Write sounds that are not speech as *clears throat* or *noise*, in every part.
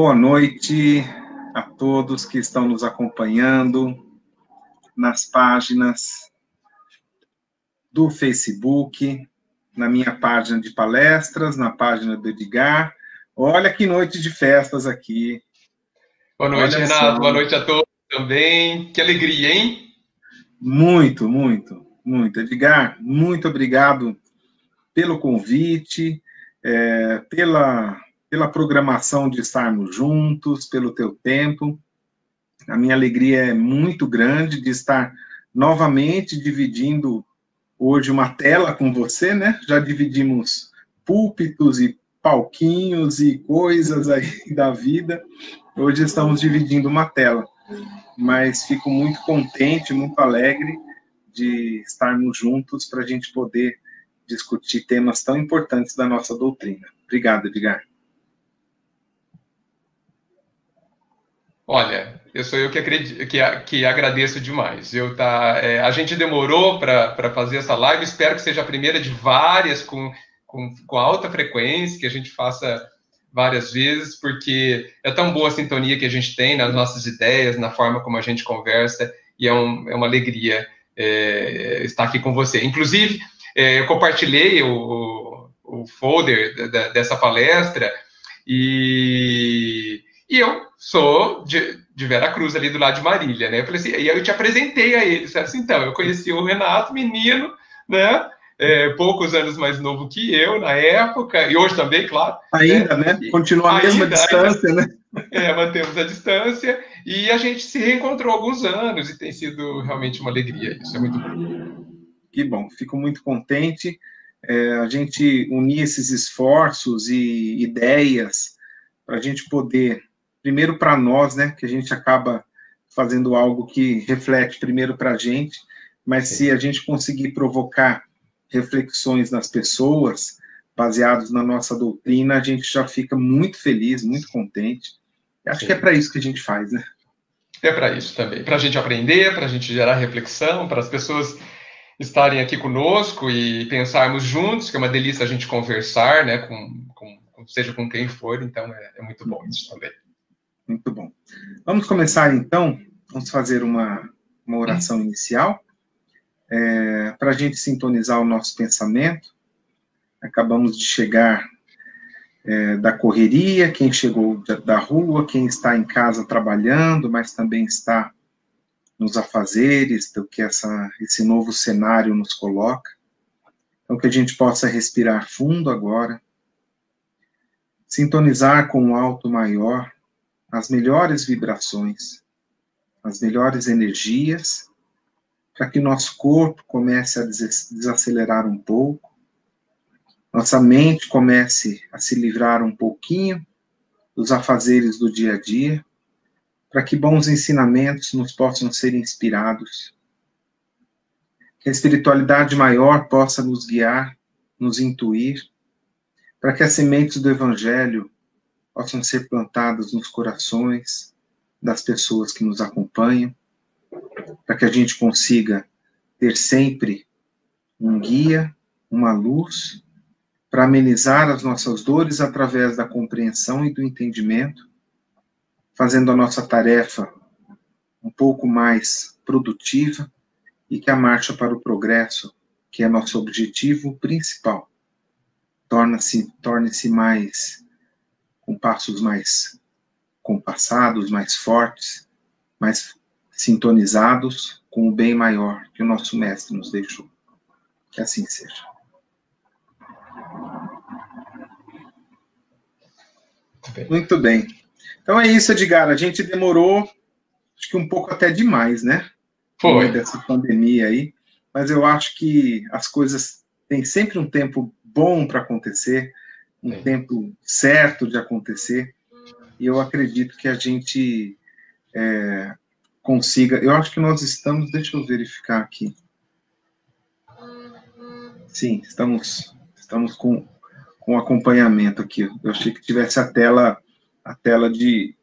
Boa noite a todos que estão nos acompanhando nas páginas do Facebook, na minha página de palestras, na página do Edgar. Olha que noite de festas aqui. Boa noite, Olha Renato. Só. Boa noite a todos também. Que alegria, hein? Muito, muito, muito. Edgar, muito obrigado pelo convite, é, pela, pela programação de estarmos juntos, pelo teu tempo. A minha alegria é muito grande de estar novamente dividindo hoje uma tela com você, né? Já dividimos púlpitos e palquinhos e coisas aí *laughs* da vida. Hoje estamos dividindo uma tela, mas fico muito contente, muito alegre de estarmos juntos para a gente poder discutir temas tão importantes da nossa doutrina. Obrigado, Edgar. Olha, eu sou eu que, acredito, que, que agradeço demais. Eu tá, é, a gente demorou para fazer essa live, espero que seja a primeira de várias com, com, com alta frequência, que a gente faça várias vezes, porque é tão boa a sintonia que a gente tem nas nossas ideias, na forma como a gente conversa, e é, um, é uma alegria é, estar aqui com você. Inclusive, é, eu compartilhei o, o folder da, dessa palestra e, e eu sou de, de Vera Cruz, ali do lado de Marília, né? Eu falei assim, e aí eu te apresentei a ele, certo? Assim, então, eu conheci o Renato, menino, né? É, poucos anos mais novo que eu na época, e hoje também, claro. Ainda, né? né? Continua a mesma distância, ainda, né? *laughs* É, mantemos a distância, e a gente se reencontrou há alguns anos, e tem sido realmente uma alegria, isso é muito bom. Que bom, fico muito contente. É, a gente unir esses esforços e ideias para a gente poder, primeiro para nós, né, que a gente acaba fazendo algo que reflete primeiro para a gente, mas se a gente conseguir provocar reflexões nas pessoas, baseados na nossa doutrina, a gente já fica muito feliz, muito contente. acho Sim. que é para isso que a gente faz, né? É para isso também, para a gente aprender, para a gente gerar reflexão, para as pessoas estarem aqui conosco e pensarmos juntos, que é uma delícia a gente conversar, né, com, com seja com quem for, então é, é, muito bom isso também. Muito bom. Vamos começar então, vamos fazer uma, uma oração inicial, é, para a gente sintonizar o nosso pensamento. Acabamos de chegar é, da correria, quem chegou da, da rua, quem está em casa trabalhando, mas também está nos afazeres do que essa, esse novo cenário nos coloca. Então, que a gente possa respirar fundo agora, sintonizar com o alto maior as melhores vibrações, as melhores energias, para que nosso corpo comece a desacelerar um pouco, nossa mente comece a se livrar um pouquinho dos afazeres do dia a dia, para que bons ensinamentos nos possam ser inspirados. Que a espiritualidade maior possa nos guiar, nos intuir, para que as sementes do Evangelho possam ser plantadas nos corações das pessoas que nos acompanham, para que a gente consiga ter sempre um guia, uma luz, para amenizar as nossas dores através da compreensão e do entendimento, fazendo a nossa tarefa um pouco mais produtiva e que a marcha para o progresso, que é nosso objetivo principal, torne-se torne-se mais com passos mais compassados, mais fortes, mais sintonizados com o bem maior que o nosso mestre nos deixou. Que assim seja. Muito bem. Então é isso, Edgar. A gente demorou, acho que um pouco até demais, né? Foi. Dessa pandemia aí. Mas eu acho que as coisas têm sempre um tempo bom para acontecer, um Sim. tempo certo de acontecer. E eu acredito que a gente é, consiga. Eu acho que nós estamos. Deixa eu verificar aqui. Sim, estamos, estamos com, com acompanhamento aqui. Eu achei que tivesse a tela a tela de,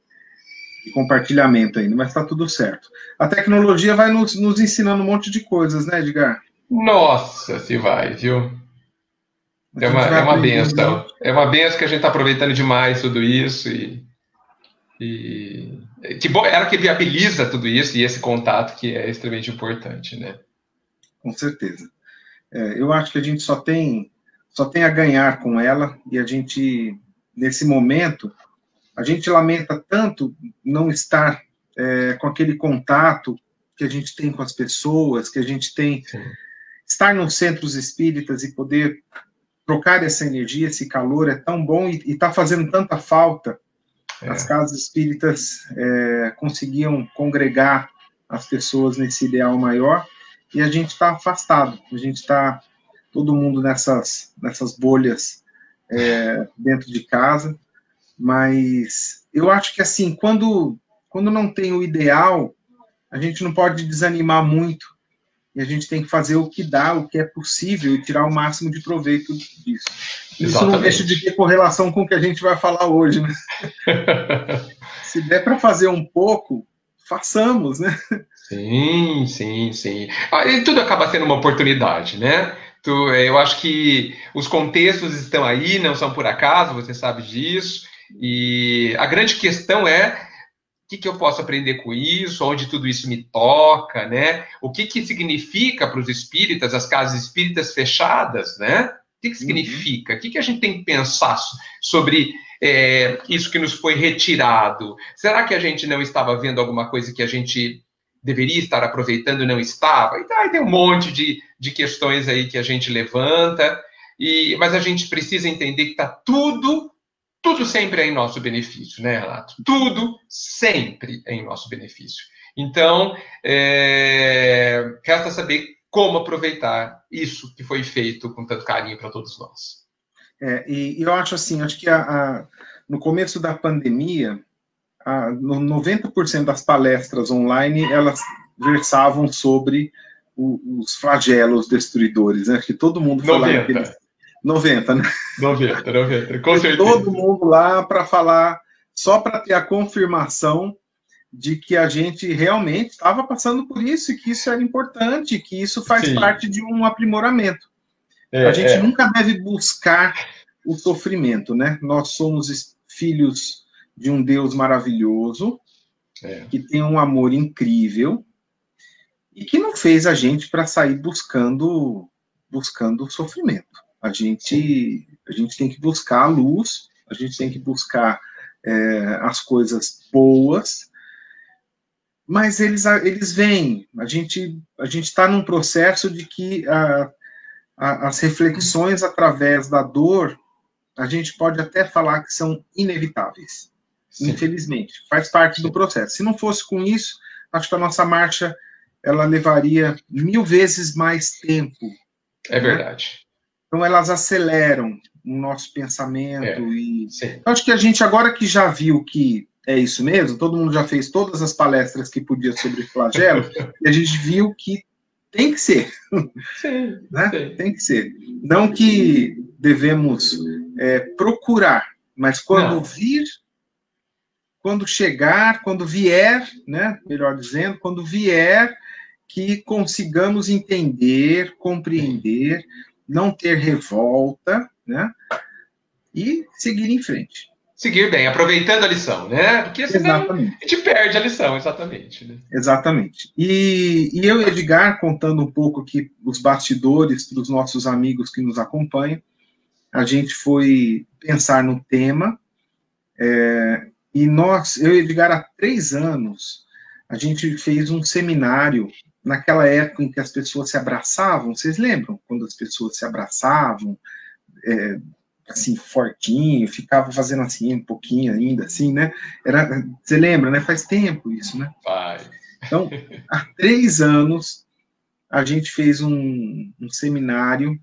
de compartilhamento ainda, mas está tudo certo. A tecnologia vai nos, nos ensinando um monte de coisas, né, Edgar? Nossa, se vai, viu? É uma, é uma benção. É uma benção que a gente está aproveitando demais tudo isso e E que bom, ela que viabiliza tudo isso e esse contato que é extremamente importante, né? Com certeza. É, eu acho que a gente só tem só tem a ganhar com ela e a gente nesse momento a gente lamenta tanto não estar é, com aquele contato que a gente tem com as pessoas, que a gente tem Sim. estar nos centros espíritas e poder trocar essa energia, esse calor é tão bom e está fazendo tanta falta. É. As casas espíritas é, conseguiam congregar as pessoas nesse ideal maior e a gente está afastado. A gente está todo mundo nessas nessas bolhas é, dentro de casa, mas eu acho que assim quando quando não tem o ideal, a gente não pode desanimar muito e a gente tem que fazer o que dá, o que é possível e tirar o máximo de proveito disso. Isso Exatamente. não deixa de ter correlação com o que a gente vai falar hoje, né? *laughs* Se der para fazer um pouco, façamos, né? Sim, sim, sim. Ah, e tudo acaba sendo uma oportunidade, né? Eu acho que os contextos estão aí, não são por acaso, você sabe disso. E a grande questão é o que, que eu posso aprender com isso, onde tudo isso me toca, né? O que, que significa para os espíritas, as casas espíritas fechadas, né? O que, que significa? Uhum. O que, que a gente tem que pensar sobre é, isso que nos foi retirado? Será que a gente não estava vendo alguma coisa que a gente deveria estar aproveitando e não estava? E aí tem um monte de, de questões aí que a gente levanta, e, mas a gente precisa entender que está tudo tudo sempre é em nosso benefício, né, Renato? Tudo sempre é em nosso benefício. Então, é... resta saber como aproveitar isso que foi feito com tanto carinho para todos nós. É, e, eu acho assim, acho que a, a, no começo da pandemia, a, no 90% das palestras online, elas versavam sobre o, os flagelos destruidores, né? Que todo mundo falava aqueles, 90, né? 90, 90, com certeza. Todo mundo lá para falar, só para ter a confirmação de que a gente realmente estava passando por isso e que isso era importante, que isso faz Sim. parte de um aprimoramento. É, a gente é. nunca deve buscar o sofrimento, né? Nós somos filhos de um Deus maravilhoso, é. que tem um amor incrível e que não fez a gente para sair buscando buscando sofrimento. A gente, a gente tem que buscar a luz, a gente tem que buscar é, as coisas boas, mas eles, eles vêm. A gente a gente está num processo de que a, a, as reflexões através da dor, a gente pode até falar que são inevitáveis. Sim. Infelizmente, faz parte do processo. Se não fosse com isso, acho que a nossa marcha ela levaria mil vezes mais tempo. É né? verdade. Então, elas aceleram o nosso pensamento. É, e acho que a gente, agora que já viu que é isso mesmo, todo mundo já fez todas as palestras que podia sobre flagelo, e *laughs* a gente viu que tem que ser. Sim, né? Sim. Tem que ser. Não que devemos é, procurar, mas quando Não. vir, quando chegar, quando vier, né? Melhor dizendo, quando vier, que consigamos entender, compreender. Sim não ter revolta, né? E seguir em frente. Seguir bem, aproveitando a lição, né? Porque senão exatamente. a gente perde a lição, exatamente. Né? Exatamente. E, e eu e Edgar, contando um pouco aqui os bastidores para os nossos amigos que nos acompanham, a gente foi pensar no tema, é, e nós, eu e Edgar, há três anos, a gente fez um seminário naquela época em que as pessoas se abraçavam, vocês lembram? Quando as pessoas se abraçavam, é, assim, fortinho, ficava fazendo assim, um pouquinho ainda, assim, né? Era, você lembra, né? Faz tempo isso, né? Pai. Então, há três anos, a gente fez um, um seminário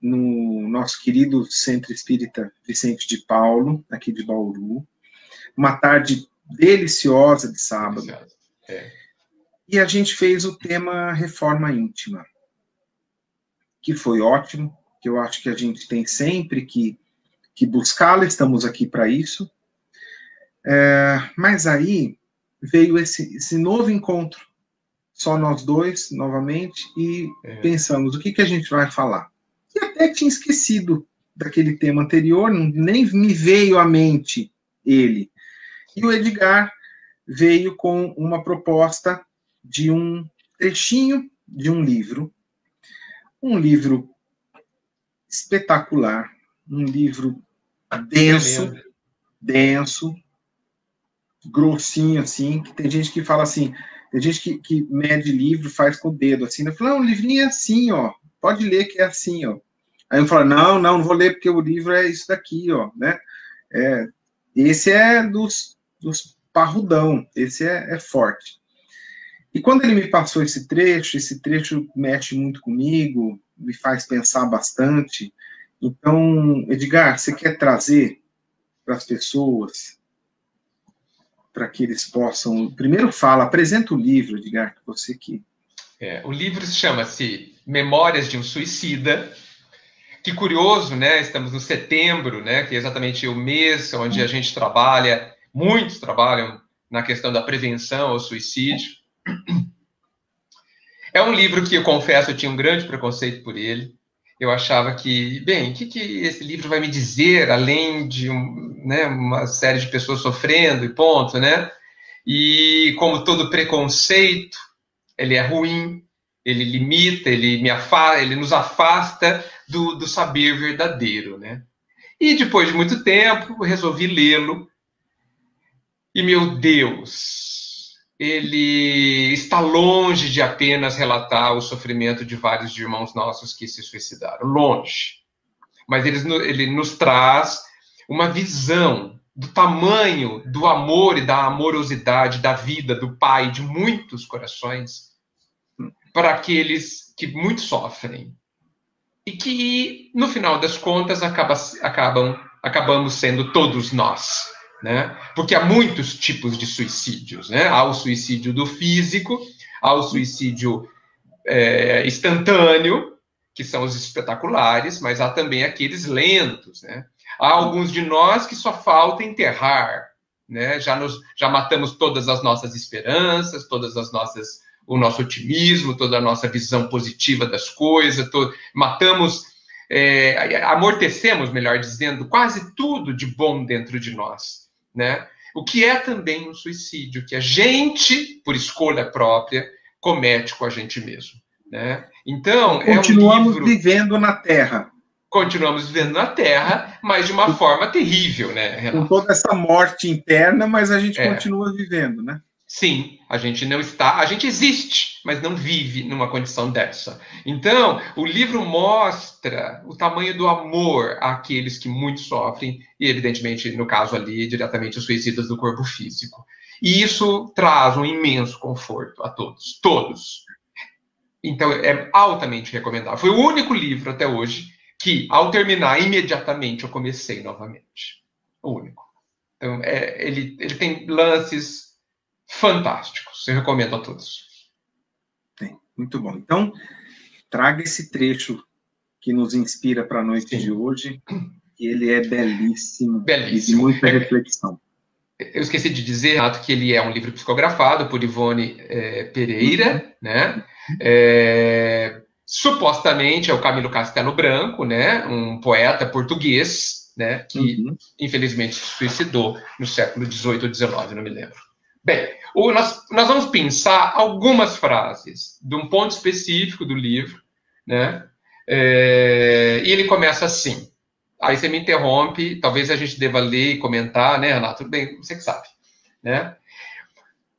no nosso querido Centro Espírita Vicente de Paulo, aqui de Bauru, uma tarde deliciosa de sábado. É. E a gente fez o tema reforma íntima, que foi ótimo, que eu acho que a gente tem sempre que, que buscá-la, estamos aqui para isso. É, mas aí veio esse, esse novo encontro, só nós dois, novamente, e é. pensamos, o que, que a gente vai falar? E até tinha esquecido daquele tema anterior, nem me veio à mente ele. E o Edgar veio com uma proposta de um trechinho de um livro, um livro espetacular, um livro denso, denso, grossinho assim, que tem gente que fala assim, tem gente que, que mede livro, faz com o dedo assim, eu falo, não, o livrinho é assim, ó, pode ler que é assim, ó. Aí eu falo, não, não, não vou ler porque o livro é isso daqui, ó, né? É, esse é dos, dos parrudão, esse é, é forte. E quando ele me passou esse trecho, esse trecho mexe muito comigo, me faz pensar bastante. Então, Edgar, você quer trazer para as pessoas, para que eles possam. Primeiro fala, apresenta o livro, Edgar, que você que. É, o livro chama-se Memórias de um Suicida. Que curioso, né? Estamos no setembro, né? Que é exatamente o mês onde a gente trabalha, muitos trabalham na questão da prevenção ao suicídio. É um livro que eu confesso eu tinha um grande preconceito por ele. Eu achava que, bem, o que, que esse livro vai me dizer além de um, né, uma série de pessoas sofrendo e ponto, né? E como todo preconceito, ele é ruim, ele limita, ele me afasta, ele nos afasta do, do saber verdadeiro, né? E depois de muito tempo, resolvi lê-lo. E meu Deus, ele está longe de apenas relatar o sofrimento de vários irmãos nossos que se suicidaram, longe. Mas ele, ele nos traz uma visão do tamanho do amor e da amorosidade da vida do Pai de muitos corações para aqueles que muito sofrem. E que no final das contas acaba, acabam acabamos sendo todos nós né? Porque há muitos tipos de suicídios, né? Há o suicídio do físico, há o suicídio é, instantâneo, que são os espetaculares, mas há também aqueles lentos, né? Há alguns de nós que só falta enterrar, né? Já nos, já matamos todas as nossas esperanças, todas as nossas o nosso otimismo, toda a nossa visão positiva das coisas, to, matamos, é, amortecemos, melhor dizendo, quase tudo de bom dentro de nós né? O que é também um suicídio, que a gente, por escolha própria, comete com a gente mesmo. Né? Então, continuamos é um livro... vivendo na Terra. Continuamos vivendo na Terra, mas de uma forma terrível, né, Renato? Com toda essa morte interna, mas a gente é. continua vivendo, né? Sim, a gente não está, a gente existe, mas não vive numa condição dessa. Então, o livro mostra o tamanho do amor àqueles que muito sofrem, e evidentemente, no caso ali, diretamente os suicidas do corpo físico. E isso traz um imenso conforto a todos, todos. Então, é altamente recomendável. Foi o único livro até hoje que, ao terminar, imediatamente eu comecei novamente. O único. Então, é, ele, ele tem lances fantásticos. Eu recomendo a todos. Muito bom. Então, traga esse trecho que nos inspira para a noite Sim. de hoje. Ele é belíssimo, belíssimo. e de muita é, reflexão. Eu esqueci de dizer, Renato, que ele é um livro psicografado por Ivone é, Pereira, uhum. né? É, supostamente é o Camilo Castelo Branco, né? Um poeta português, né? Que uhum. infelizmente se suicidou no século XVIII ou XIX, não me lembro. Bem, nós, nós vamos pensar algumas frases de um ponto específico do livro, né? É, e ele começa assim. Aí você me interrompe, talvez a gente deva ler e comentar, né, Renato? Tudo bem, você que sabe. Né?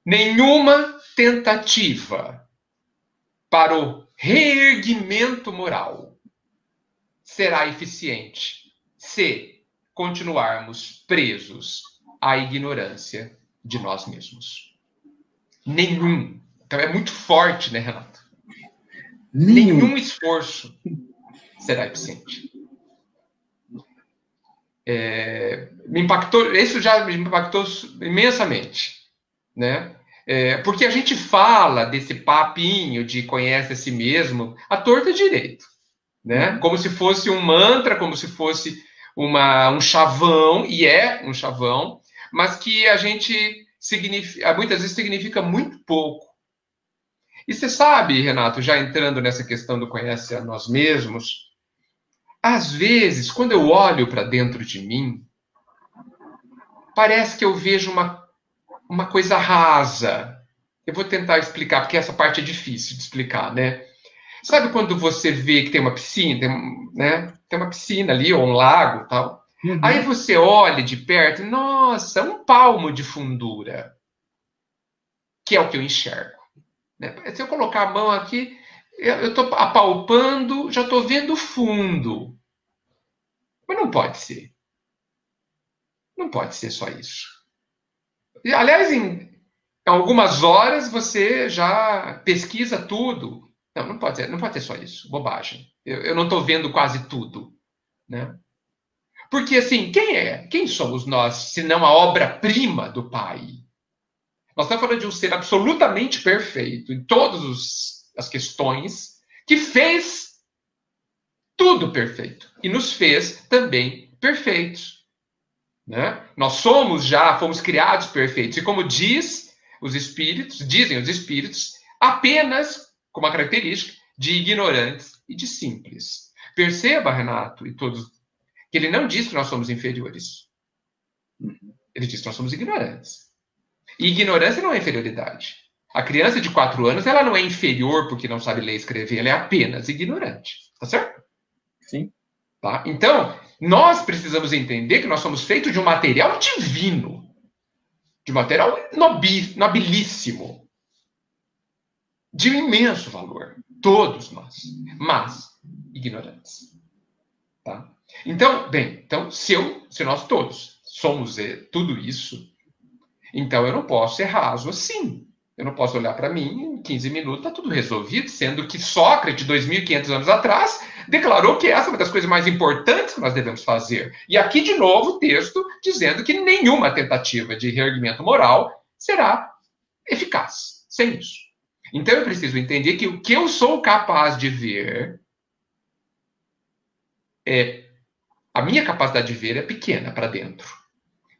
Nenhuma tentativa para o reerguimento moral será eficiente se continuarmos presos à ignorância de nós mesmos. Nenhum. Então é muito forte, né, Renato? Nenhum, Nenhum esforço será eficiente. É, me impactou, isso já me impactou imensamente, né? É, porque a gente fala desse papinho de conhece a si mesmo a torta direito, né? Uhum. Como se fosse um mantra, como se fosse uma, um chavão, e é um chavão, mas que a gente muitas vezes significa muito pouco. E você sabe, Renato, já entrando nessa questão do conhece a nós mesmos, às vezes, quando eu olho para dentro de mim, parece que eu vejo uma uma coisa rasa. Eu vou tentar explicar, porque essa parte é difícil de explicar, né? Sabe quando você vê que tem uma piscina, tem, né? tem uma piscina ali, ou um lago tal. Uhum. Aí você olha de perto, nossa, um palmo de fundura. Que é o que eu enxergo. Né? Se eu colocar a mão aqui, eu estou apalpando, já estou vendo fundo. Mas não pode ser. Não pode ser só isso. Aliás, em algumas horas você já pesquisa tudo. Não, não pode ser, não pode ser só isso. Bobagem. Eu, eu não estou vendo quase tudo. Né? Porque, assim, quem é? Quem somos nós, se não a obra-prima do Pai? Nós estamos falando de um ser absolutamente perfeito em todas as questões, que fez tudo perfeito e nos fez também perfeitos. Né? Nós somos já, fomos criados perfeitos. E como diz os espíritos, dizem os espíritos, apenas com uma característica de ignorantes e de simples. Perceba, Renato, e todos, que ele não diz que nós somos inferiores. Ele diz que nós somos ignorantes. E ignorância não é inferioridade. A criança de 4 anos, ela não é inferior porque não sabe ler e escrever, ela é apenas ignorante. Tá certo? Sim. Tá? Então, nós precisamos entender que nós somos feitos de um material divino, de um material nobilíssimo, de um imenso valor, todos nós, mas ignorantes. Tá? Então, bem, então se eu, se nós todos somos tudo isso, então eu não posso ser raso assim. Eu não posso olhar para mim em 15 minutos, está tudo resolvido, sendo que Sócrates, 2.500 anos atrás, declarou que essa é uma das coisas mais importantes que nós devemos fazer. E aqui, de novo, o texto dizendo que nenhuma tentativa de reerguimento moral será eficaz sem isso. Então eu preciso entender que o que eu sou capaz de ver é. A minha capacidade de ver é pequena para dentro.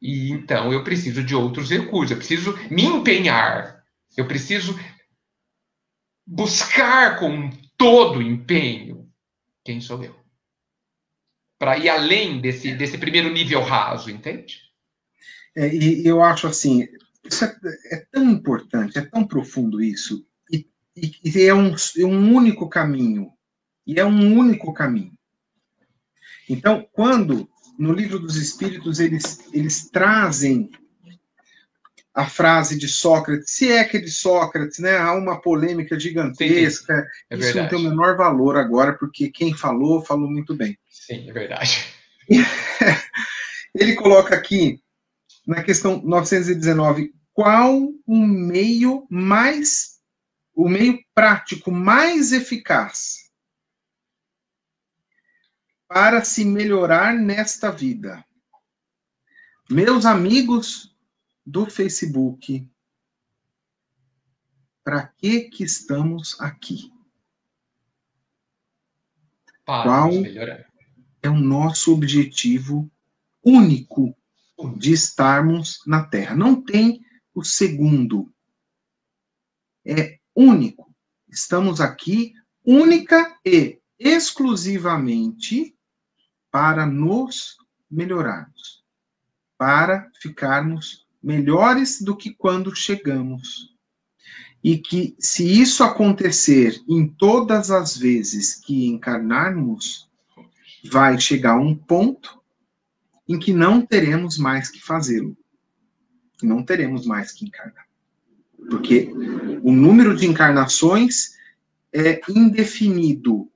E então eu preciso de outros recursos, eu preciso me empenhar eu preciso buscar com todo empenho quem sou eu. Para ir além desse, desse primeiro nível raso, entende? É, e eu acho assim, isso é, é, tão importante, é tão profundo isso, e, e, e é, um, é um único caminho. E é um único caminho. Então, quando no livro dos Espíritos eles, eles trazem a frase de Sócrates, se é que é de Sócrates, né? Há uma polêmica gigantesca. Sim, é Isso não tem o menor valor agora, porque quem falou, falou muito bem. Sim, é verdade. *laughs* Ele coloca aqui, na questão 919, qual o meio mais, o meio prático mais eficaz para se melhorar nesta vida? Meus amigos do Facebook. Para que que estamos aqui? Para Qual é o nosso objetivo único de estarmos na Terra? Não tem o segundo. É único. Estamos aqui única e exclusivamente para nos melhorarmos, para ficarmos melhores do que quando chegamos. E que, se isso acontecer em todas as vezes que encarnarmos, vai chegar um ponto em que não teremos mais que fazê-lo. Não teremos mais que encarnar. Porque o número de encarnações é indefinido.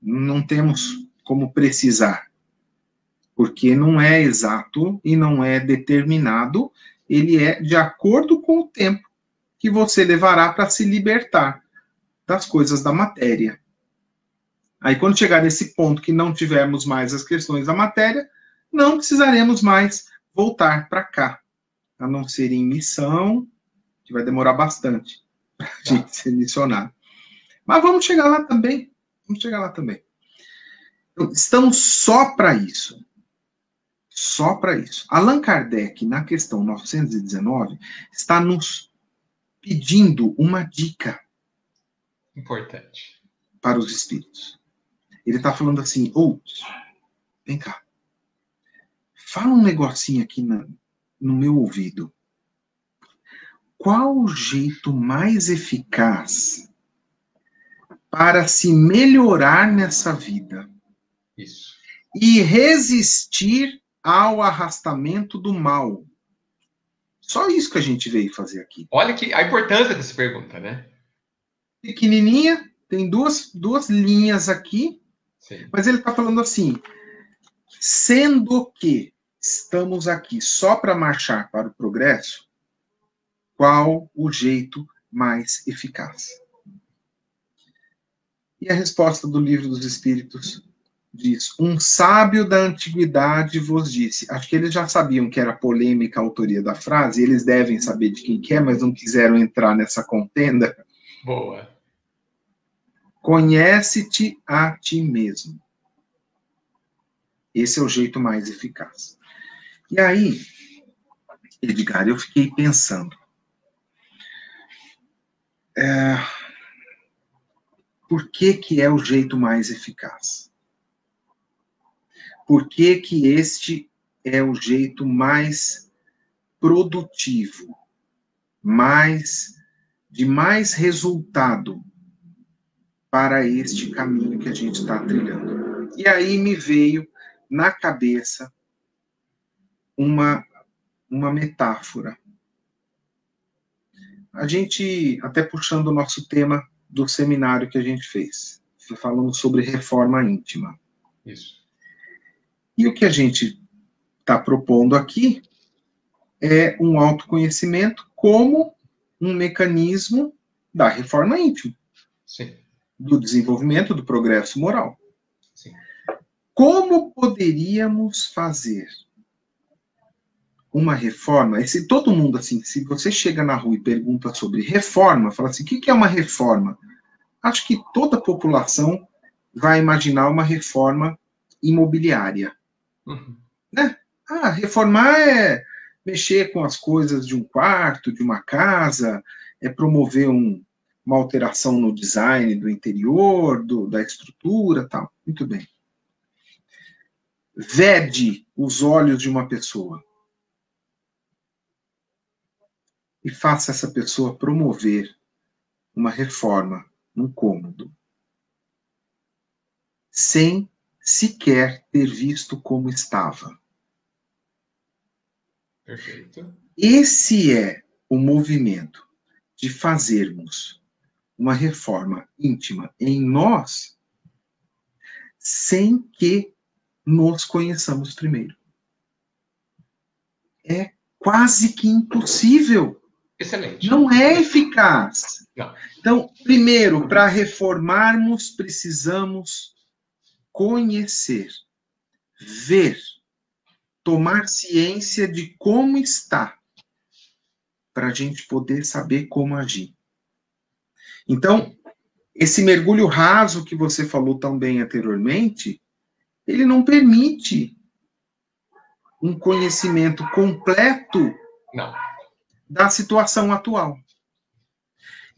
Não temos como precisar porque não é exato e não é determinado, ele é de acordo com o tempo que você levará para se libertar das coisas da matéria. Aí, quando chegar nesse ponto que não tivermos mais as questões da matéria, não precisaremos mais voltar para cá, a não ser em missão, que vai demorar bastante para a *laughs* tá. gente ser missionário. Mas vamos chegar lá também. Vamos chegar lá também. Estamos só para isso só para isso. Allan Kardec, na questão 919, está nos pedindo uma dica. Importante. Para os espíritos. Ele está falando assim: ou, vem cá. Fala um negocinho aqui na, no meu ouvido. qual o jeito mais eficaz para se melhorar nessa vida? Isso. E resistir ao arrastamento do mal. Só isso que a gente veio fazer aqui. Olha que a importância dessa pergunta, né? Pequenininha, tem duas, duas linhas aqui, Sim. mas ele está falando assim: sendo que estamos aqui só para marchar para o progresso, qual o jeito mais eficaz? E a resposta do livro dos Espíritos diz: Um sábio da antiguidade vos disse. Acho que eles já sabiam que era polêmica a autoria da frase, eles devem saber de quem que é, mas não quiseram entrar nessa contenda. Boa. Conhece-te a ti mesmo. Esse é o jeito mais eficaz. E aí, Edgar, eu fiquei pensando. É, por que, que é o jeito mais eficaz? Por que, que este é o jeito mais produtivo, mais de mais resultado para este caminho que a gente está trilhando? E aí me veio na cabeça uma, uma metáfora. A gente, até puxando o nosso tema do seminário que a gente fez, falando sobre reforma íntima. Isso. E o que a gente está propondo aqui é um autoconhecimento como um mecanismo da reforma íntima, Sim. do desenvolvimento do progresso moral. Sim. Como poderíamos fazer uma reforma? Se todo mundo assim, se você chega na rua e pergunta sobre reforma, fala assim, o que é uma reforma? Acho que toda a população vai imaginar uma reforma imobiliária. Uhum. Né? Ah, reformar é mexer com as coisas de um quarto, de uma casa, é promover um, uma alteração no design do interior, do, da estrutura, tal. Muito bem. Vede os olhos de uma pessoa e faça essa pessoa promover uma reforma num cômodo, sem sequer ter visto como estava. Perfeito. Esse é o movimento de fazermos uma reforma íntima em nós sem que nos conheçamos primeiro. É quase que impossível. Excelente. Não é eficaz. Não. Então, primeiro, para reformarmos, precisamos conhecer, ver, tomar ciência de como está, para a gente poder saber como agir. Então, esse mergulho raso que você falou tão bem anteriormente, ele não permite um conhecimento completo Não. da situação atual.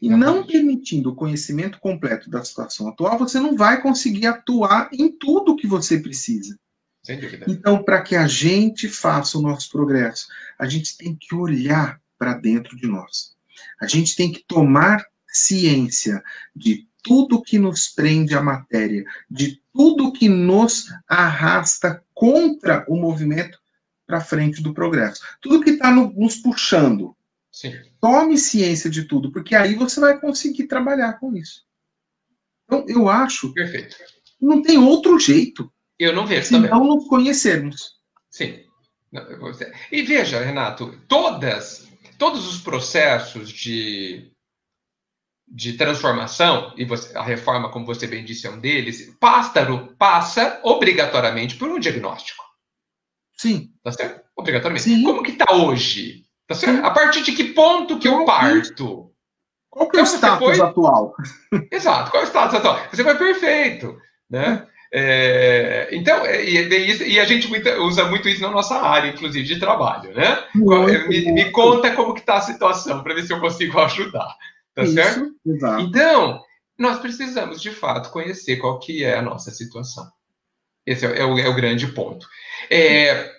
E não permitindo o conhecimento completo da situação atual, você não vai conseguir atuar em tudo que você precisa. Sem dúvida. Então, para que a gente faça o nosso progresso, a gente tem que olhar para dentro de nós. A gente tem que tomar ciência de tudo que nos prende à matéria, de tudo que nos arrasta contra o movimento para frente do progresso. Tudo que está no, nos puxando. Sim. Tome ciência de tudo, porque aí você vai conseguir trabalhar com isso. Então, eu acho Perfeito. não tem outro jeito Eu não vejo também. não nos conhecermos. Sim. E veja, Renato, todas, todos os processos de, de transformação, e você- a reforma, como você bem disse, é um deles, passa, passa obrigatoriamente por um diagnóstico. Sim. Tá certo? Obrigatoriamente. Sim. Como que está hoje? Tá. A partir de que ponto que eu parto? Qual que é o Então, status foi- atual? Exato. Qual é o status atual? Você foi perfeito, né? É, então, é, e, e isso- e a gente muita- usa muito isso na nossa área, inclusive, de trabalho, né? Muito, me, me conta como que está a situação, para ver se eu consigo *laughs* ajudar, tá Isso, certo? Exato. Então, nós precisamos, de fato, conhecer qual que é a nossa situação. Esse é, é o, é o grande ponto. É,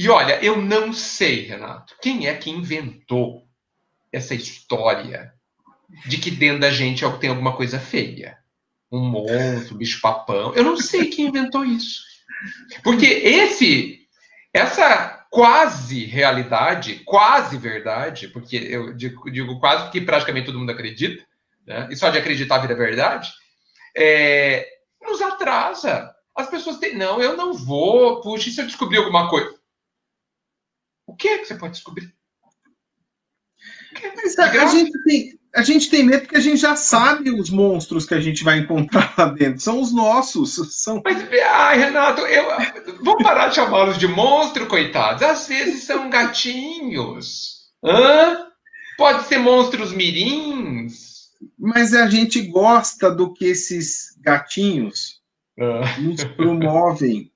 e olha, eu não sei, Renato, quem é que inventou essa história de que dentro da gente é tem alguma coisa feia. Um monstro, bicho-papão. Eu não sei quem inventou isso. Porque esse, essa quase realidade, quase verdade, porque eu digo, digo quase porque praticamente todo mundo acredita, né? e só de acreditar vira verdade, é, nos atrasa. As pessoas têm, não, eu não vou, puxa, e se eu descobrir alguma coisa? O que é que você pode descobrir? Mas a, a, gente tem, a gente tem medo porque a gente já sabe os monstros que a gente vai encontrar lá dentro. São os nossos. São... Mas, ai, Renato, eu, vamos parar de chamá-los de monstro, coitados. Às vezes são gatinhos. Hã? Pode ser monstros mirins. Mas a gente gosta do que esses gatinhos ah. nos promovem.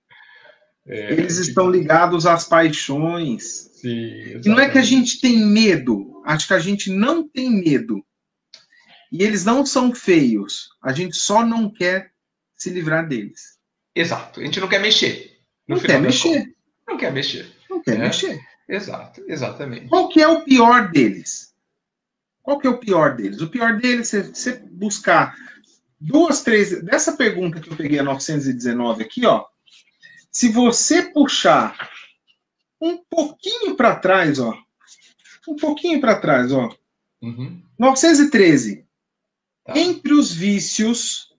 É, Eles tipo... estão ligados às paixões. Sim, e não é que a gente tem medo, acho que a gente não tem medo. E eles não são feios, a gente só não quer se livrar deles. Exato, a gente não quer mexer. Não quer mexer. Não quer mexer. Não quer é. mexer. Exato, exatamente. Qual que é o pior deles? Qual que é o pior deles? O pior deles é você buscar duas, três. Dessa pergunta que eu peguei a 919 aqui, ó. Se você puxar um pouquinho para trás, ó. Um pouquinho para trás, ó. Uhum. 913. Tá. Entre os vícios,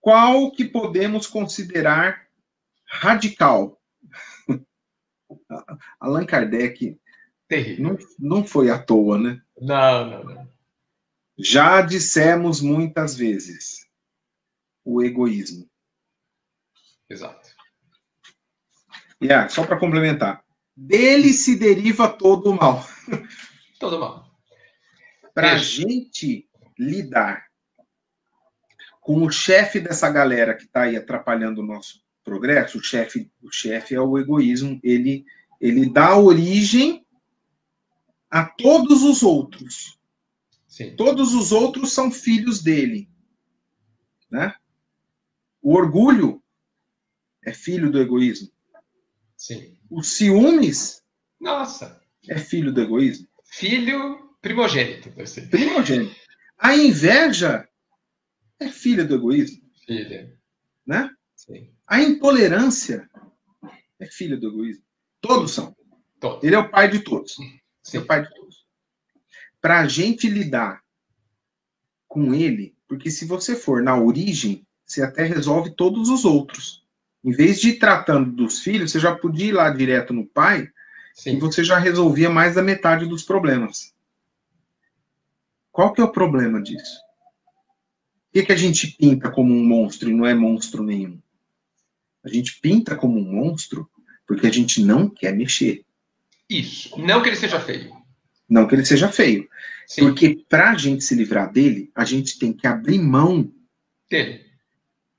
qual que podemos considerar radical? *laughs* Allan Kardec não, não foi à toa, né? Não, não, não. Já dissemos muitas vezes o egoísmo. Exato. Yeah, só para complementar. Dele se deriva todo o mal. *laughs* Todo o mal. Para a gente lidar com o chefe dessa galera que está aí atrapalhando o nosso progresso, o chefe, o chefe é o egoísmo. Ele, ele dá origem a todos os outros. Sim. Todos os outros são filhos dele, né? O orgulho é filho do egoísmo. Sim. O ciúmes. Nossa. É filho do egoísmo. Filho primogênito. Primogênito. A inveja é filha do egoísmo. Filha. Né? Sim. A intolerância é filha do egoísmo. Todos são. Todos. Ele é o pai de todos. Sim. É o pai de todos. Para a gente lidar com ele, porque se você for na origem, você até resolve todos os outros. Em vez de ir tratando dos filhos, você já podia ir lá direto no pai Sim. e você já resolvia mais da metade dos problemas. Qual que é o problema disso? Por que, que a gente pinta como um monstro e não é monstro nenhum? A gente pinta como um monstro porque a gente não quer mexer. Isso. Não que ele seja feio. Não que ele seja feio. Sim. Porque para a gente se livrar dele, a gente tem que abrir mão dele.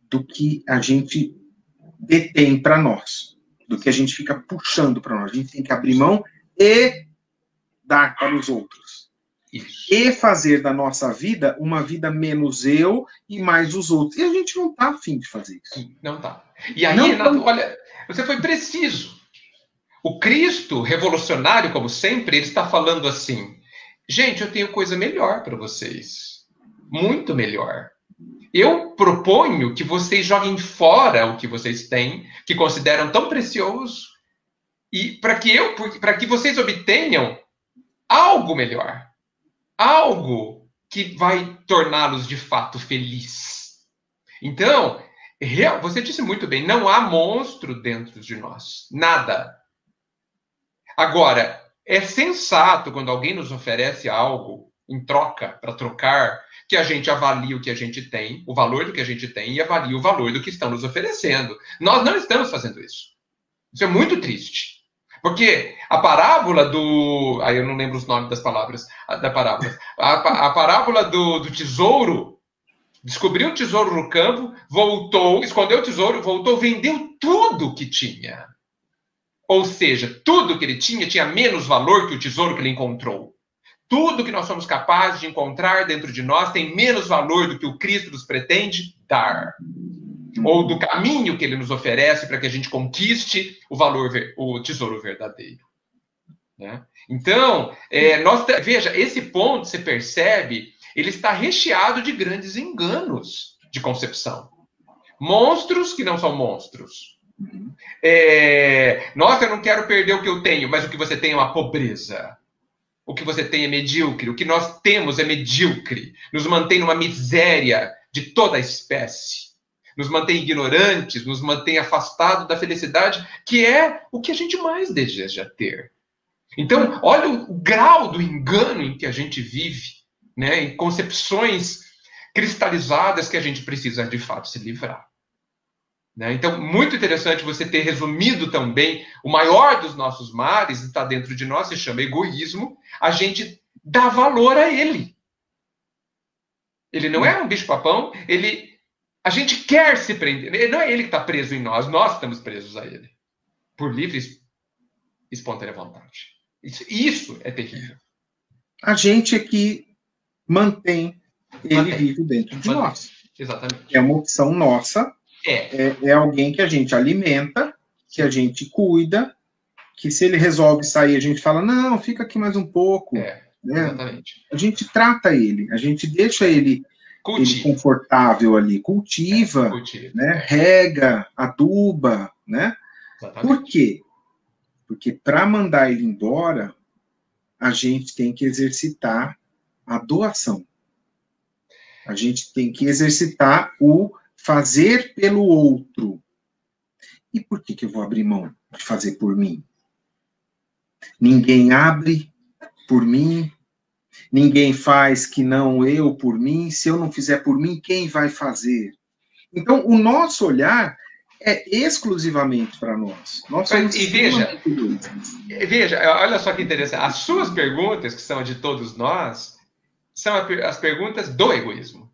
do que a gente detém para nós, do que a gente fica puxando para nós. A gente tem que abrir mão e dar para os outros. Isso. E fazer da nossa vida uma vida menos eu e mais os outros. E a gente não está afim de fazer isso. Não está. E aí, não, Renato, olha, você foi preciso. O Cristo, revolucionário como sempre, ele está falando assim: gente, eu tenho coisa melhor para vocês. Muito melhor. Eu proponho que vocês joguem fora o que vocês têm, que consideram tão precioso, e para que eu, para que vocês obtenham algo melhor, algo que vai torná-los de fato felizes. Então, você disse muito bem, não há monstro dentro de nós, nada. Agora, é sensato quando alguém nos oferece algo em troca, para trocar, que a gente avalie o que a gente tem, o valor do que a gente tem e avalie o valor do que estão nos oferecendo. Nós não estamos fazendo isso. Isso é muito triste. Porque a parábola do. Aí eu não lembro os nomes das palavras da parábola. A, a parábola do, do tesouro descobriu um tesouro no campo, voltou, escondeu o tesouro, voltou, vendeu tudo que tinha. Ou seja, tudo que ele tinha tinha menos valor que o tesouro que ele encontrou. Tudo que nós somos capazes de encontrar dentro de nós tem menos valor do que o Cristo nos pretende dar. Ou do caminho que ele nos oferece para que a gente conquiste o valor, o tesouro verdadeiro. Né? Então, é, nós, veja, esse ponto, você percebe, ele está recheado de grandes enganos de concepção. Monstros que não são monstros. É, nossa, eu não quero perder o que eu tenho, mas o que você tem é uma pobreza. O que você tem é medíocre. O que nós temos é medíocre. Nos mantém numa miséria de toda a espécie. Nos mantém ignorantes, nos mantém afastados da felicidade, que é o que a gente mais deseja ter. Então, olha o grau do engano em que a gente vive, né? em concepções cristalizadas que a gente precisa de fato se livrar. Né? Então, muito interessante você ter resumido também o maior dos nossos males, está dentro de nós, se chama egoísmo. A gente dá valor a ele. Ele não é um bicho-papão, ele. A gente quer se prender. Não é ele que está preso em nós, nós estamos presos a ele. Por livre e espontânea vontade. Isso, isso é terrível. A gente é que mantém ele mantém. vivo dentro de mantém. nós. Exatamente. É uma opção nossa é. é. é. alguém que a gente alimenta, que a gente cuida, que se ele resolve sair, a gente fala, não, fica aqui mais um pouco. É, né? exatamente. A gente trata ele, a gente deixa ele, ele confortável ali, cultiva, é, cultiva, né? rega, aduba, né? Exatamente. Por quê? Porque para mandar ele embora, a gente tem que exercitar a doação. A gente tem que exercitar o fazer pelo outro. E por que, que eu vou abrir mão de fazer por mim? Ninguém abre por mim, ninguém faz que não eu por mim. Se eu não fizer por mim, quem vai fazer? Então, o nosso olhar é exclusivamente para nós. nós e veja, veja, olha só que interessante. As suas perguntas, que são de todos nós, são as perguntas do egoísmo.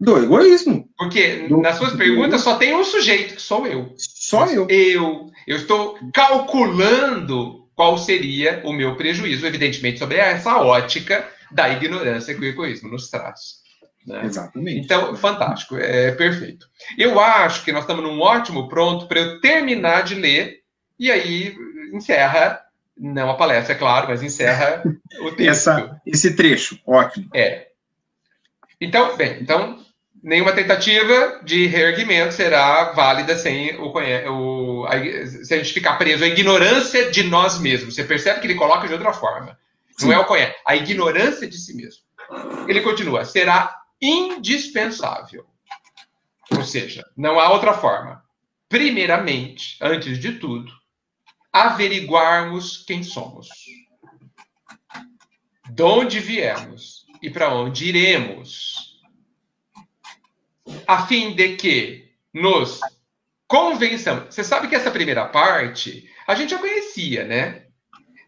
Do egoísmo. Porque do, nas suas perguntas só tem um sujeito, que sou eu. Só eu. Eu. Eu estou calculando qual seria o meu prejuízo, evidentemente, sobre essa ótica da ignorância que o egoísmo nos traz. Né? Exatamente. Então, fantástico, é perfeito. Eu acho que nós estamos num ótimo pronto para eu terminar de ler e aí encerra, não a palestra, é claro, mas encerra o *laughs* texto. Essa, esse trecho, ótimo. É. Então, bem, então nenhuma tentativa de reerguimento será válida sem o, o a, se a gente ficar preso à ignorância de nós mesmos. Você percebe que ele coloca de outra forma. Sim. Não é o conhecimento, a ignorância de si mesmo. Ele continua, será indispensável. Ou seja, não há outra forma. Primeiramente, antes de tudo, averiguarmos quem somos, de onde viemos e para onde iremos a fim de que nos convençamos. Você sabe que essa primeira parte a gente já conhecia, né?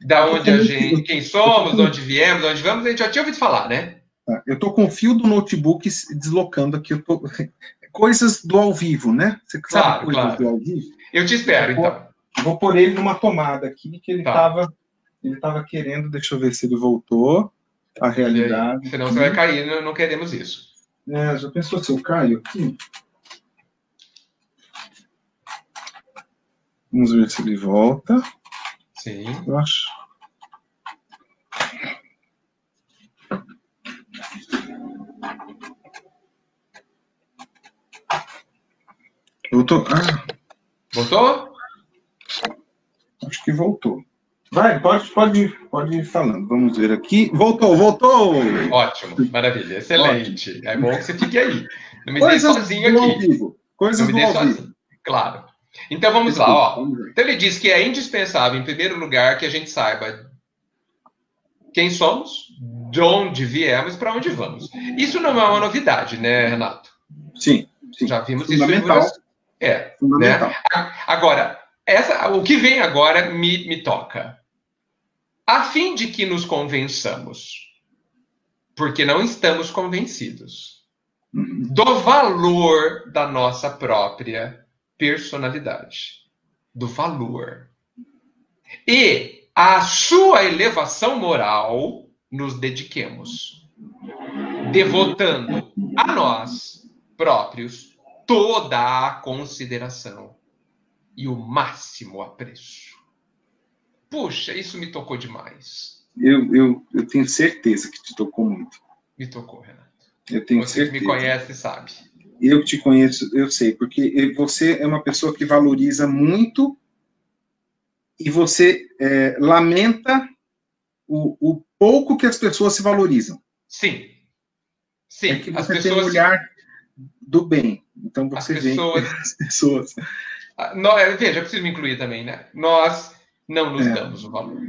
Da onde a gente, quem somos, de onde viemos, de onde vamos, a gente já tinha ouvido falar, né? Tá, eu estou com o fio do notebook deslocando aqui. Tô... *laughs* Coisas do ao vivo, né? Você sabe claro, coisas claro. do ao vivo? Eu te espero, eu vou, então. Vou pôr ele numa tomada aqui que ele estava tá. ele estava querendo. Deixa eu ver se ele voltou à realidade. Senão você vai cair, não queremos isso. É, já pensou se eu caio aqui? Vamos ver se ele volta. Sim. Eu acho. Voltou? Ah. Voltou? Acho que voltou. Vai, pode, pode, pode ir falando. Vamos ver aqui. Voltou, voltou! Ótimo, maravilha, excelente. Ótimo. É bom que você fique aí. Não me Coisas sozinho aqui. Vivo. Coisas Não me deixe sozinho. Claro. Então vamos lá, ó. Então ele diz que é indispensável, em primeiro lugar, que a gente saiba quem somos, de onde viemos e para onde vamos. Isso não é uma novidade, né, Renato? Sim. sim. Já vimos isso em. É. Fundamental. Né? Agora, essa, o que vem agora me, me toca a fim de que nos convençamos, porque não estamos convencidos do valor da nossa própria personalidade, do valor. E a sua elevação moral nos dediquemos, devotando a nós próprios toda a consideração e o máximo apreço. Puxa, isso me tocou demais. Eu, eu, eu tenho certeza que te tocou muito. Me tocou, Renato. Eu tenho Você certeza. que me conhece sabe. Eu te conheço, eu sei, porque você é uma pessoa que valoriza muito e você é, lamenta o, o, pouco que as pessoas se valorizam. Sim. Sim. É que você as tem um olhar do bem. Então você as vê pessoas... *laughs* as pessoas. Ah, veja, eu preciso me incluir também, né? Nós não nos é. damos o valor.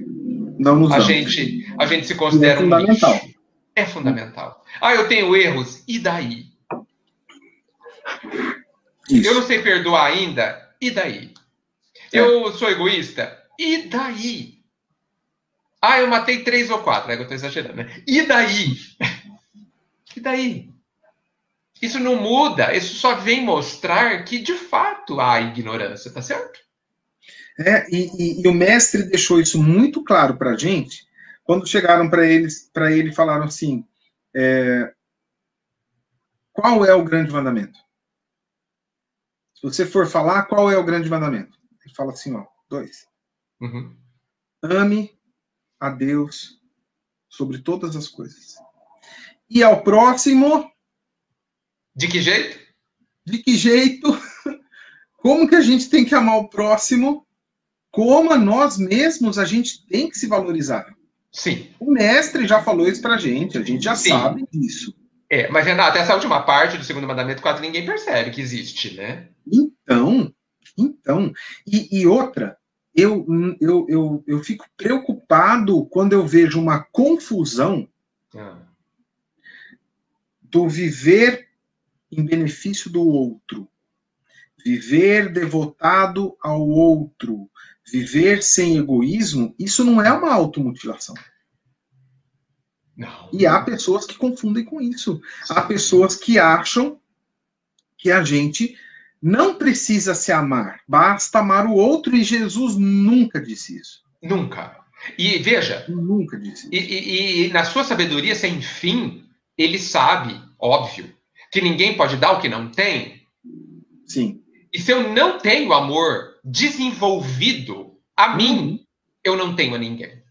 Não nos a damos. gente, a gente se considera é fundamental. um lixo. É fundamental. Ah, eu tenho erros. E daí? Isso. Eu não sei perdoar ainda. E daí? É. Eu sou egoísta. E daí? Ah, eu matei três ou quatro. É que eu estou exagerando, né? E daí? *laughs* E daí? Isso não muda. Isso só vem mostrar que, de fato, há ignorância, tá certo? É, e, e, e o mestre deixou isso muito claro para a gente quando chegaram para eles, para ele falaram assim: é, qual é o grande mandamento? Se você for falar, qual é o grande mandamento? Ele fala assim, ó, dois. Uhum. Ame a Deus sobre todas as coisas. E ao próximo. De que jeito? De que jeito? *laughs* Como que a gente tem que amar o próximo? Como a nós mesmos a gente tem que se valorizar. Sim. O mestre já falou isso pra gente, a gente já Sim. sabe disso. É, mas Renato, essa última parte do segundo mandamento quase ninguém percebe que existe, né? Então, então, e, e outra, eu, eu, eu, eu fico preocupado quando eu vejo uma confusão ah. do viver em benefício do outro, viver devotado ao outro, viver sem egoísmo, isso não é uma automutilação. Não. E há pessoas que confundem com isso. Há pessoas que acham que a gente não precisa se amar, basta amar o outro, e Jesus nunca disse isso. Nunca. E veja. Nunca disse isso. E, e, e na sua sabedoria sem fim, ele sabe, óbvio, que ninguém pode dar o que não tem. Sim. E se eu não tenho amor desenvolvido a mim, uhum. eu não tenho a ninguém.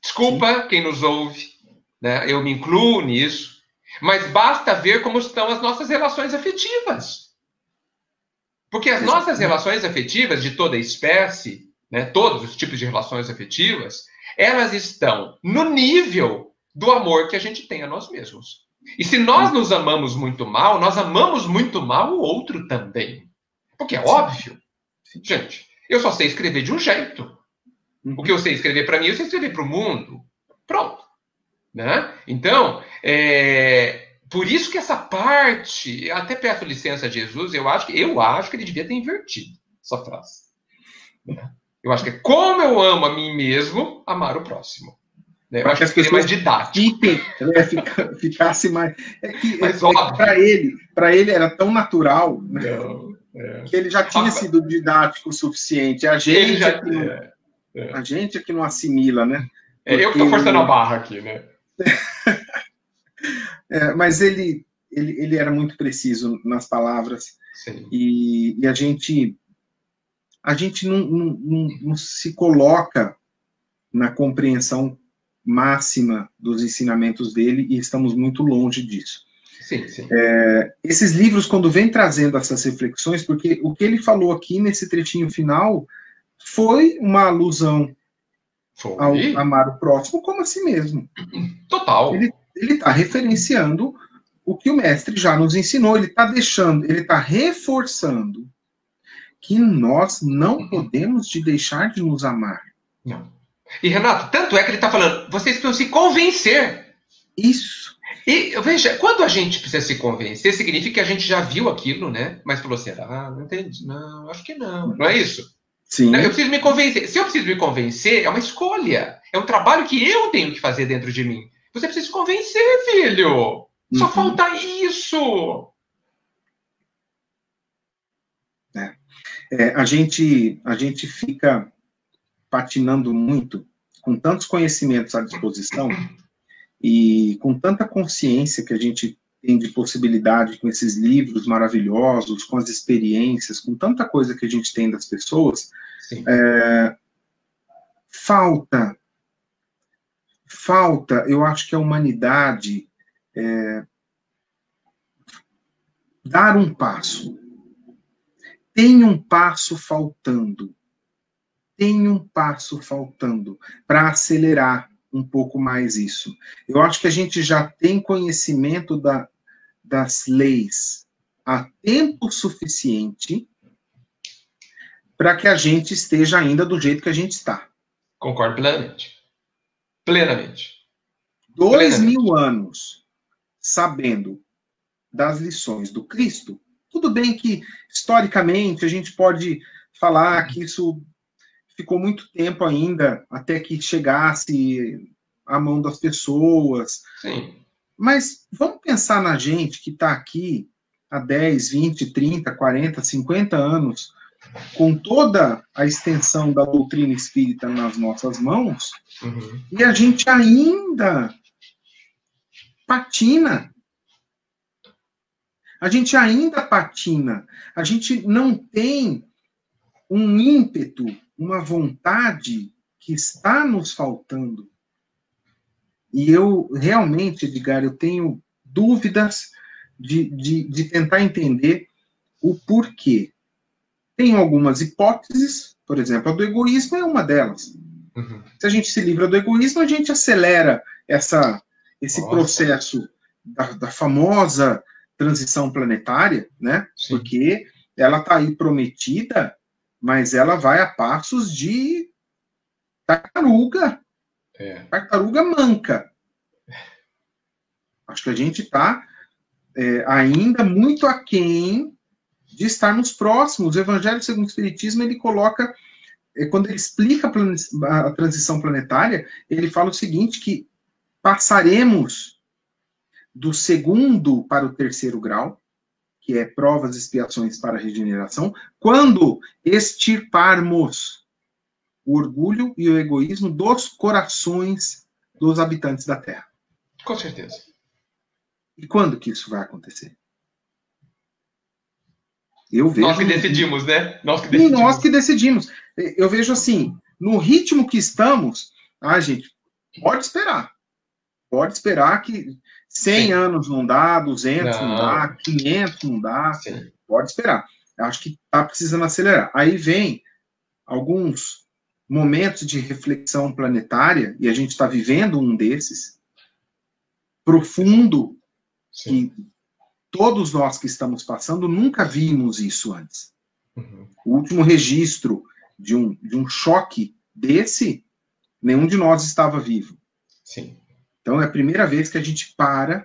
Desculpa Sim. quem nos ouve, né? eu me incluo nisso, mas basta ver como estão as nossas relações afetivas. Porque as nossas relações afetivas de toda espécie, né, todos os tipos de relações afetivas, elas estão no nível do amor que a gente tem a nós mesmos. E se nós nos amamos muito mal, nós amamos muito mal o outro também. Porque é óbvio. Gente, eu só sei escrever de um jeito. O que eu sei escrever para mim, eu sei escrever para o mundo. Pronto. Né? Então, é, por isso que essa parte, até peço licença a Jesus, eu acho que eu acho que ele devia ter invertido essa frase. Né? Eu acho que é como eu amo a mim mesmo, amar o próximo. Né? Eu acho que as pessoas mais didático. Fiquem, né, ficasse mais. É que, *laughs* é, é para ele, para ele era tão natural né? Não, é. que ele já tinha sido didático o suficiente. A gente, já, é que não, é, a gente é que não assimila, né? Porque... eu que estou forçando a barra aqui, né? *laughs* é, mas ele, ele, ele era muito preciso nas palavras e, e, a gente a gente não, não, não, não, se coloca na compreensão máxima dos ensinamentos dele e estamos muito longe disso. Sim, sim. É, esses livros, quando vem trazendo essas reflexões, porque o que ele falou aqui nesse trechinho final foi uma alusão foi. ao amar o próximo como a si mesmo. Total. Ele está referenciando o que o mestre já nos ensinou. Ele está deixando, ele está reforçando que nós não podemos de deixar de nos amar. Não. E Renato, tanto é que ele está falando, vocês precisam se convencer. Isso. E veja, quando a gente precisa se convencer, significa que a gente já viu aquilo, né? Mas falou assim, ah, não entendi, não, acho que não. Não é isso? Sim. Eu preciso me convencer. Se eu preciso me convencer, é uma escolha. É um trabalho que eu tenho que fazer dentro de mim. Você precisa se convencer, filho. Só uhum. falta isso. É. É, a, gente, a gente fica patinando muito, com tantos conhecimentos à disposição *clears throat* e com tanta consciência que a gente tem de possibilidade com esses livros maravilhosos, com as experiências, com tanta coisa que a gente tem das pessoas, é, falta, falta, eu acho que a humanidade é, dar um passo. Tem um passo faltando. Tem um passo faltando para acelerar um pouco mais isso. Eu acho que a gente já tem conhecimento da, das leis há tempo suficiente para que a gente esteja ainda do jeito que a gente está. Concordo plenamente. Plenamente. Dois plenamente. mil anos sabendo das lições do Cristo, tudo bem que, historicamente, a gente pode falar que isso ficou muito tempo ainda até que chegasse à mão das pessoas. Sim. Mas vamos pensar na gente que está aqui há 10, 20, 30, 40, 50 anos, com toda a extensão da doutrina espírita nas nossas mãos, uhum. e a gente ainda patina. A gente ainda patina. A gente não tem um ímpeto, uma vontade que está nos faltando. E eu realmente, Edgar, eu tenho dúvidas de, de, de tentar entender o porquê. Tem algumas hipóteses, por exemplo, a do egoísmo é uma delas. Uhum. Se a gente se livra do egoísmo, a gente acelera essa, esse Nossa. processo da, da, famosa transição planetária, né? Sim. Porque ela está aí prometida, mas ela vai a passos de tartaruga. É. Tartaruga manca. Acho que a gente está é, ainda muito aquém de estarmos próximos. O Evangelho segundo o Espiritismo, ele coloca, é, quando ele explica a, a transição planetária, ele fala o seguinte, que passaremos do segundo para o terceiro grau, que é provas e expiações para a regeneração, quando extirparmos o orgulho e o egoísmo dos corações dos habitantes da Terra. Com certeza. E quando que isso vai acontecer? Eu vejo. Nós que decidimos, né? Nós que decidimos. nós que decidimos. Eu vejo assim, no ritmo que estamos, ah, gente, pode esperar. Pode esperar que 100 Sim. anos não dá, 200 não. não dá, 500 não dá. Sim. Pode esperar. Acho que está precisando acelerar. Aí vem alguns momentos de reflexão planetária, e a gente está vivendo um desses, profundo, Sim. que todos nós que estamos passando nunca vimos isso antes. Uhum. O último registro de um, de um choque desse, nenhum de nós estava vivo. Sim. Então é a primeira vez que a gente para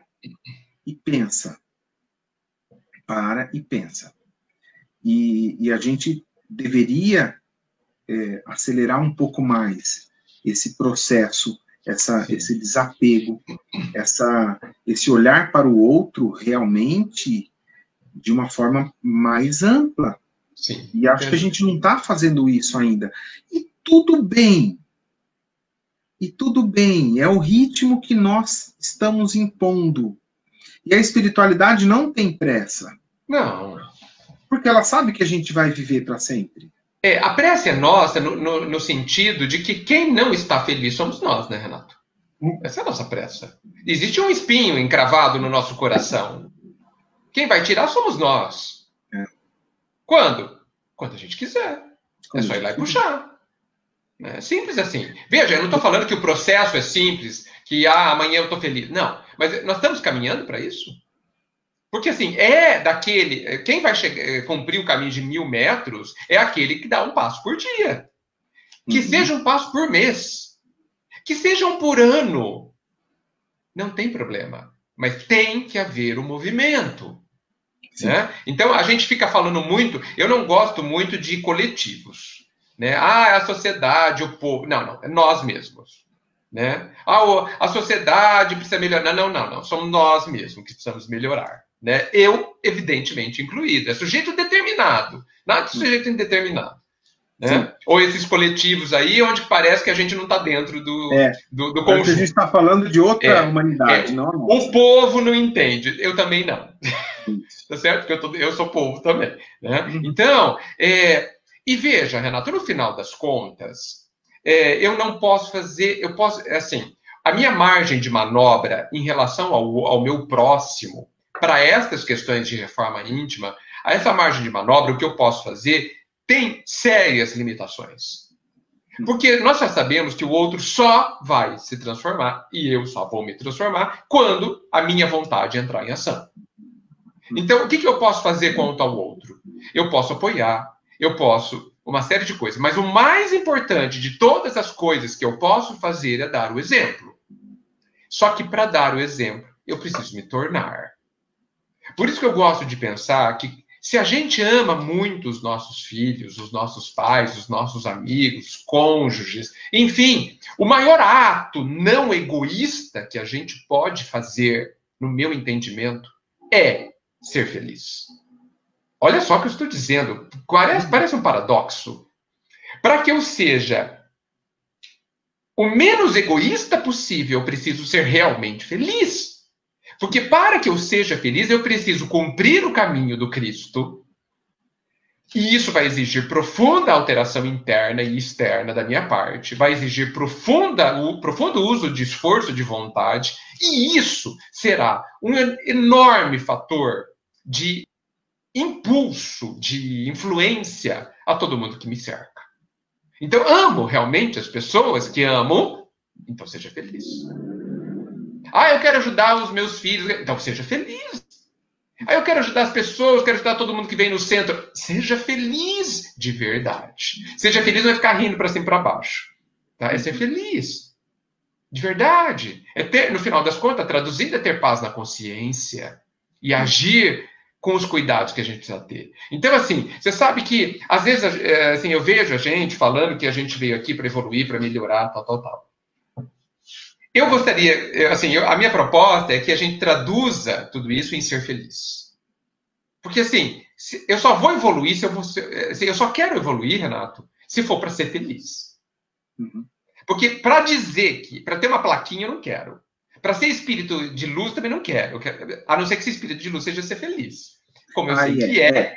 e pensa. Para e pensa. E, e a gente deveria é, acelerar um pouco mais esse processo essa, esse desapego, essa, esse olhar para o outro realmente de uma forma mais ampla. Sim, e acho que a gente não está fazendo isso ainda. E tudo bem. E tudo bem, é o ritmo que nós estamos impondo. E a espiritualidade não tem pressa. Não. Porque ela sabe que a gente vai viver para sempre. É, a prece é nossa no, no, no, sentido de que quem não está feliz somos nós, né, Renato? Essa é a nossa pressa. Existe um espinho encravado no nosso coração. Quem vai tirar somos nós. É. Quando? Quando a gente quiser. É só ir lá e puxar. É simples assim. Veja, eu não estou falando que o processo é simples, que ah, amanhã eu estou feliz. Não, mas nós estamos caminhando para isso. Porque, assim, é daquele. Eh, quem vai chegar, eh, cumprir o caminho de mil metros é aquele que dá um passo por dia. Que uhum. seja um passo por mês. Que seja um por ano. Não tem problema. Mas tem que haver o um movimento. Né? Então, a gente fica falando muito. Eu não gosto muito de coletivos. Né? Ah, é a sociedade, o povo. Não, não. É nós mesmos. Né? Ah, a sociedade precisa melhorar. Não, não, não. Somos nós mesmos que precisamos melhorar. Né? Eu, evidentemente, incluído. É sujeito determinado, nada de sujeito indeterminado. Né? Ou esses coletivos aí, onde parece que a gente não está dentro do, é, do, do conjunto. A gente está falando de outra é, humanidade, é, não O povo não entende, eu também não. *laughs* tá certo? Porque eu, tô, eu sou povo também. Né? Uhum. Então, é, e veja, Renato, no final das contas, é, eu não posso fazer, eu posso, é assim, a minha margem de manobra em relação ao, ao meu próximo, para estas questões de reforma íntima, a essa margem de manobra, o que eu posso fazer tem sérias limitações. Porque nós já sabemos que o outro só vai se transformar, e eu só vou me transformar, quando a minha vontade entrar em ação. Então, o que, que eu posso fazer quanto ao outro? Eu posso apoiar, eu posso uma série de coisas, mas o mais importante de todas as coisas que eu posso fazer é dar o exemplo. Só que para dar o exemplo, eu preciso me tornar. Por isso que eu gosto de pensar que se a gente ama muito os nossos filhos, os nossos pais, os nossos amigos, cônjuges, enfim, o maior ato não egoísta que a gente pode fazer, no meu entendimento, é ser feliz. Olha só o que eu estou dizendo. Parece, parece um paradoxo. Para que eu seja o menos egoísta possível, eu preciso ser realmente feliz. Porque para que eu seja feliz, eu preciso cumprir o caminho do Cristo. E isso vai exigir profunda alteração interna e externa da minha parte, vai exigir profunda, o profundo uso de esforço de vontade, e isso será um enorme fator de impulso, de influência a todo mundo que me cerca. Então, amo realmente as pessoas que amo, então seja feliz. Ah, eu quero ajudar os meus filhos. Então seja feliz. Ah, eu quero ajudar as pessoas, quero ajudar todo mundo que vem no centro. Seja feliz de verdade. Seja feliz não é ficar rindo para cima e para baixo. Tá? É ser feliz. De verdade. É ter, no final das contas, traduzindo é ter paz na consciência e agir com os cuidados que a gente precisa ter. Então, assim, você sabe que, às vezes, é, assim, eu vejo a gente falando que a gente veio aqui para evoluir, para melhorar, tal, tal, tal. Eu gostaria, assim, eu, a minha proposta é que a gente traduza tudo isso em ser feliz. Porque, assim, eu só vou evoluir se eu vou ser, assim, eu só quero evoluir, Renato, se for para ser feliz. Uhum. Porque para dizer que, para ter uma plaquinha, eu não quero. Para ser espírito de luz, também não quero. quero. A não ser que esse espírito de luz seja ser feliz. Como eu sei é, que é.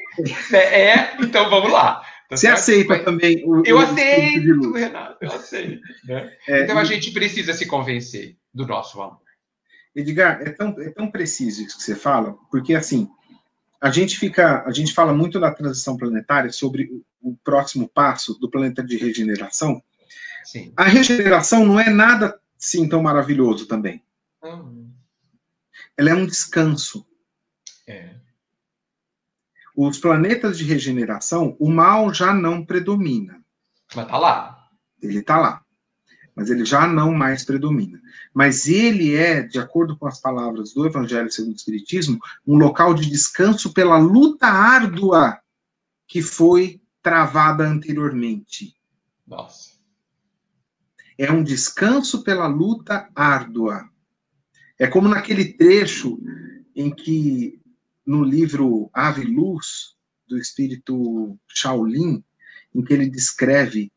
É. é, então vamos lá. Tá Você certo? aceita Mas, também o. Eu o aceito, Renato, eu aceito. Né? *laughs* É, então a gente precisa se convencer do nosso valor. Edgar, é tão, é tão preciso isso que você fala, porque assim, a gente fica, a gente fala muito na transição planetária sobre o, o próximo passo do planeta de regeneração. Sim. A regeneração não é nada assim tão maravilhoso também. Ela é um descanso. É os planetas de regeneração, o mal já não predomina. Mas tá lá. Ele tá lá. Mas ele já não mais predomina. Mas ele é, de acordo com as palavras do Evangelho segundo o Espiritismo, um local de descanso pela luta árdua que foi travada anteriormente. Nossa. É um descanso pela luta árdua. É como naquele trecho em que no livro Ave Luz, do espírito Shaolin, em que ele descreve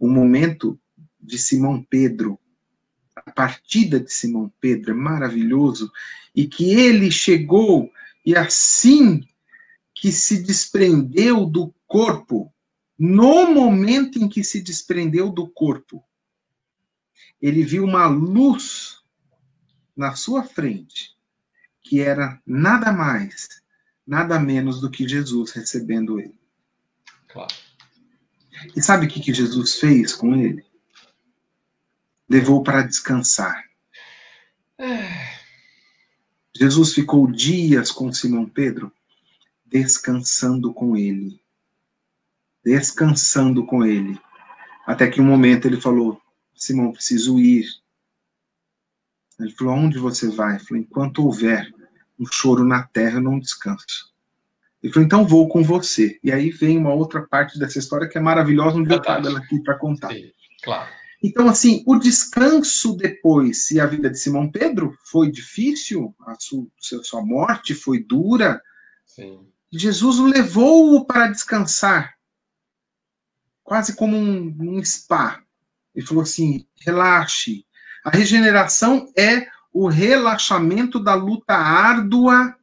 o momento de Simão Pedro, a partida de Simão Pedro, é maravilhoso, e que ele chegou e assim que se desprendeu do corpo, no momento em que se desprendeu do corpo, ele viu uma luz na sua frente que era nada mais, nada menos do que Jesus recebendo ele. Claro. E sabe o que, que Jesus fez com ele? Levou para descansar. É. Jesus ficou dias com Simão Pedro, descansando com ele. Descansando com ele. Até que um momento ele falou: Simão, preciso ir. Ele falou: Aonde você vai? Eu falei: Enquanto houver um choro na terra, eu não descanso. Ele falou: Então vou com você. E aí vem uma outra parte dessa história que é maravilhosa, não deu ela aqui para contar. Sim, claro. Então, assim, o descanso depois, se a vida de Simão Pedro foi difícil, a sua, sua morte foi dura, Sim. Jesus o levou para descansar, quase como um, um spa. Ele falou assim: relaxe, a regeneração é o relaxamento da luta árdua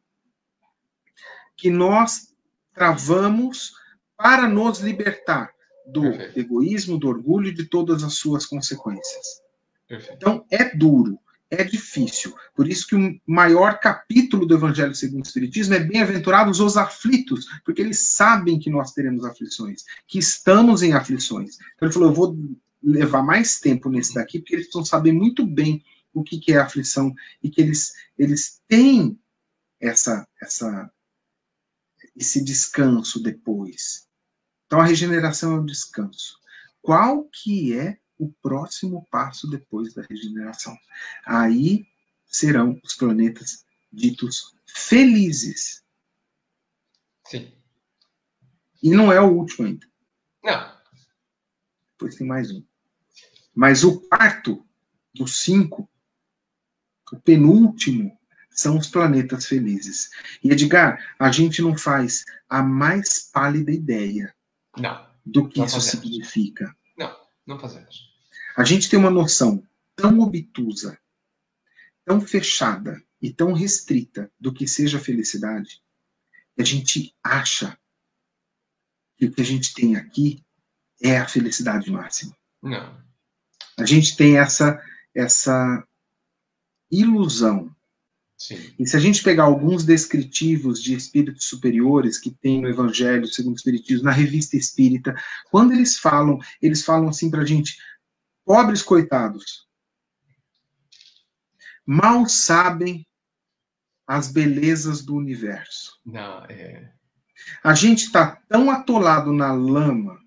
que nós travamos para nos libertar do Perfeito. egoísmo, do orgulho e de todas as suas consequências. Perfeito. Então, é duro, é difícil. Por isso que o maior capítulo do Evangelho segundo o Espiritismo é bem-aventurados os aflitos, porque eles sabem que nós teremos aflições, que estamos em aflições. Então ele falou, eu vou levar mais tempo nesse daqui, porque eles vão saber muito bem o que, que é aflição e que eles, eles têm essa, essa, esse descanso depois. Então a regeneração é o descanso. Qual que é o próximo passo depois da regeneração? Aí serão os planetas ditos felizes. Sim. E não é o último ainda. Não. Depois tem mais um. Mas o quarto dos cinco, o penúltimo, são os planetas felizes. E Edgar, a gente não faz a mais pálida ideia não, do que isso fazemos. significa. Não, não fazemos. A gente tem uma noção tão obtusa, tão fechada e tão restrita do que seja felicidade, que a gente acha que o que a gente tem aqui é a felicidade máxima. Não. A gente tem essa essa ilusão Sim. E se a gente pegar alguns descritivos de espíritos superiores que tem no Evangelho segundo o Espiritismo, na revista Espírita, quando eles falam, eles falam assim para a gente: pobres coitados, mal sabem as belezas do universo. Não, é... A gente está tão atolado na lama.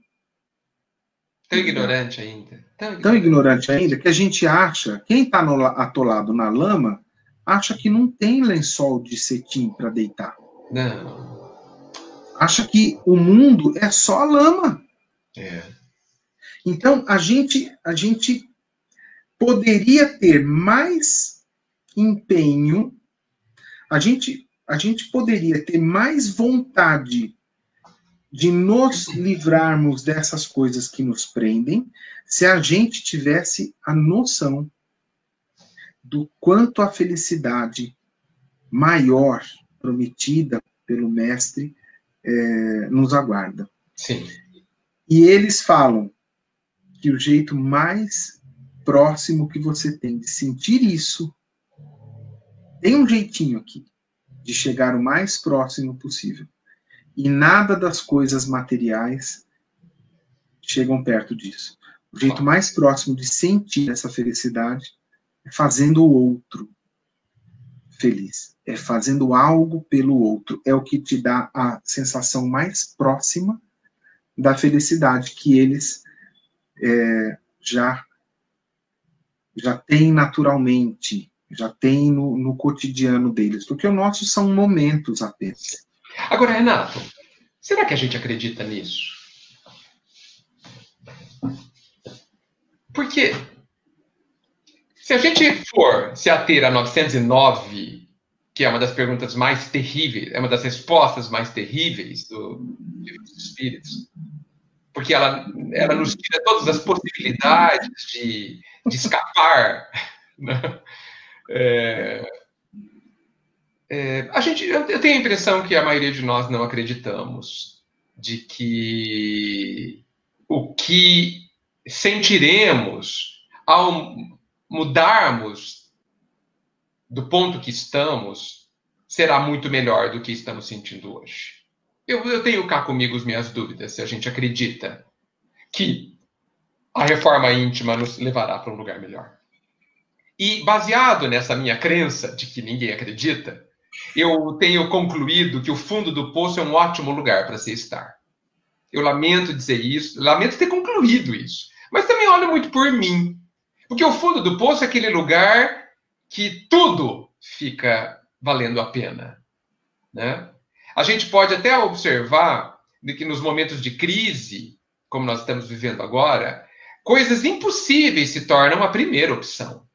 Tão ignorante ainda. Tão ignorante. tão ignorante ainda que a gente acha, quem está atolado na lama, acha que não tem lençol de cetim para deitar. Não. Acha que o mundo é só lama. É. Então a gente a gente poderia ter mais empenho, a gente a gente poderia ter mais vontade de nos livrarmos dessas coisas que nos prendem, se a gente tivesse a noção do quanto a felicidade maior prometida pelo mestre é, nos aguarda. Sim. E eles falam que o jeito mais próximo que você tem de sentir isso tem um jeitinho aqui de chegar o mais próximo possível. E nada das coisas materiais chegam perto disso. O jeito mais próximo de sentir essa felicidade é fazendo o outro feliz, é fazendo algo pelo outro, é o que te dá a sensação mais próxima da felicidade que eles é, já já têm naturalmente, já têm no, no cotidiano deles, porque o nosso são momentos apenas. Agora, Renato, será que a gente acredita nisso? Porque se a gente for se ater a 909, que é uma das perguntas mais terríveis, é uma das respostas mais terríveis do livro dos Espíritos, porque ela, ela nos tira todas as possibilidades de, de escapar. *laughs* Né? É, é, a gente, eu, eu tenho a impressão que a maioria de nós não acreditamos de que o que sentiremos ao mudarmos do ponto que estamos, será muito melhor do que estamos sentindo hoje. Eu, eu tenho cá comigo as minhas dúvidas se a gente acredita que a reforma íntima nos levará para um lugar melhor. E baseado nessa minha crença de que ninguém acredita, eu tenho concluído que o fundo do poço é um ótimo lugar para se estar. Eu lamento dizer isso, lamento ter concluído isso, mas também olho muito por mim. Porque o fundo do poço é aquele lugar que tudo fica valendo a pena. Né? A gente pode até observar que nos momentos de crise, como nós estamos vivendo agora, coisas impossíveis se tornam a primeira opção.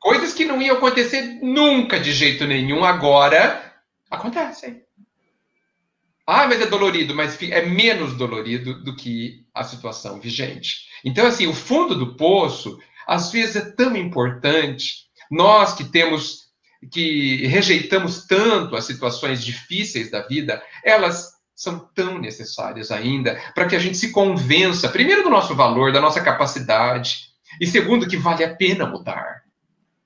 Coisas que não iam acontecer nunca de jeito nenhum, agora acontecem. Ah, mas é dolorido, mas é menos dolorido do que a situação vigente. Então, assim, o fundo do poço, às vezes, é tão importante. Nós que temos, que rejeitamos tanto as situações difíceis da vida, elas são tão necessárias ainda para que a gente se convença, primeiro, do nosso valor, da nossa capacidade, e segundo, que vale a pena mudar.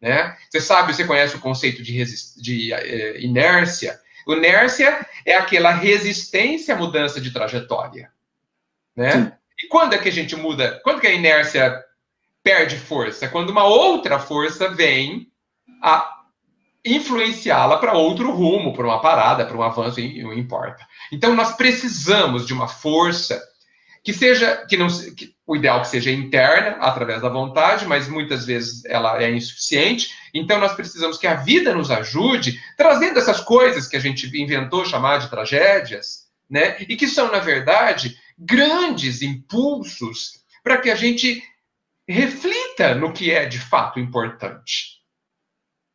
Né? Você sabe, você conhece o conceito de, de eh, inércia? Inércia é aquela resistência à mudança de trajetória. Né? E quando é que a gente muda? Quando que a inércia perde força? Quando uma outra força vem a influenciá-la para outro rumo, para uma parada, para um avanço, não importa. Então nós precisamos de uma força que seja, que não, que, o ideal que seja interna, através da vontade, mas muitas vezes ela é insuficiente. Então nós precisamos que a vida nos ajude, trazendo essas coisas que a gente inventou chamar de tragédias, né? E que são na verdade grandes impulsos para que a gente reflita no que é de fato importante.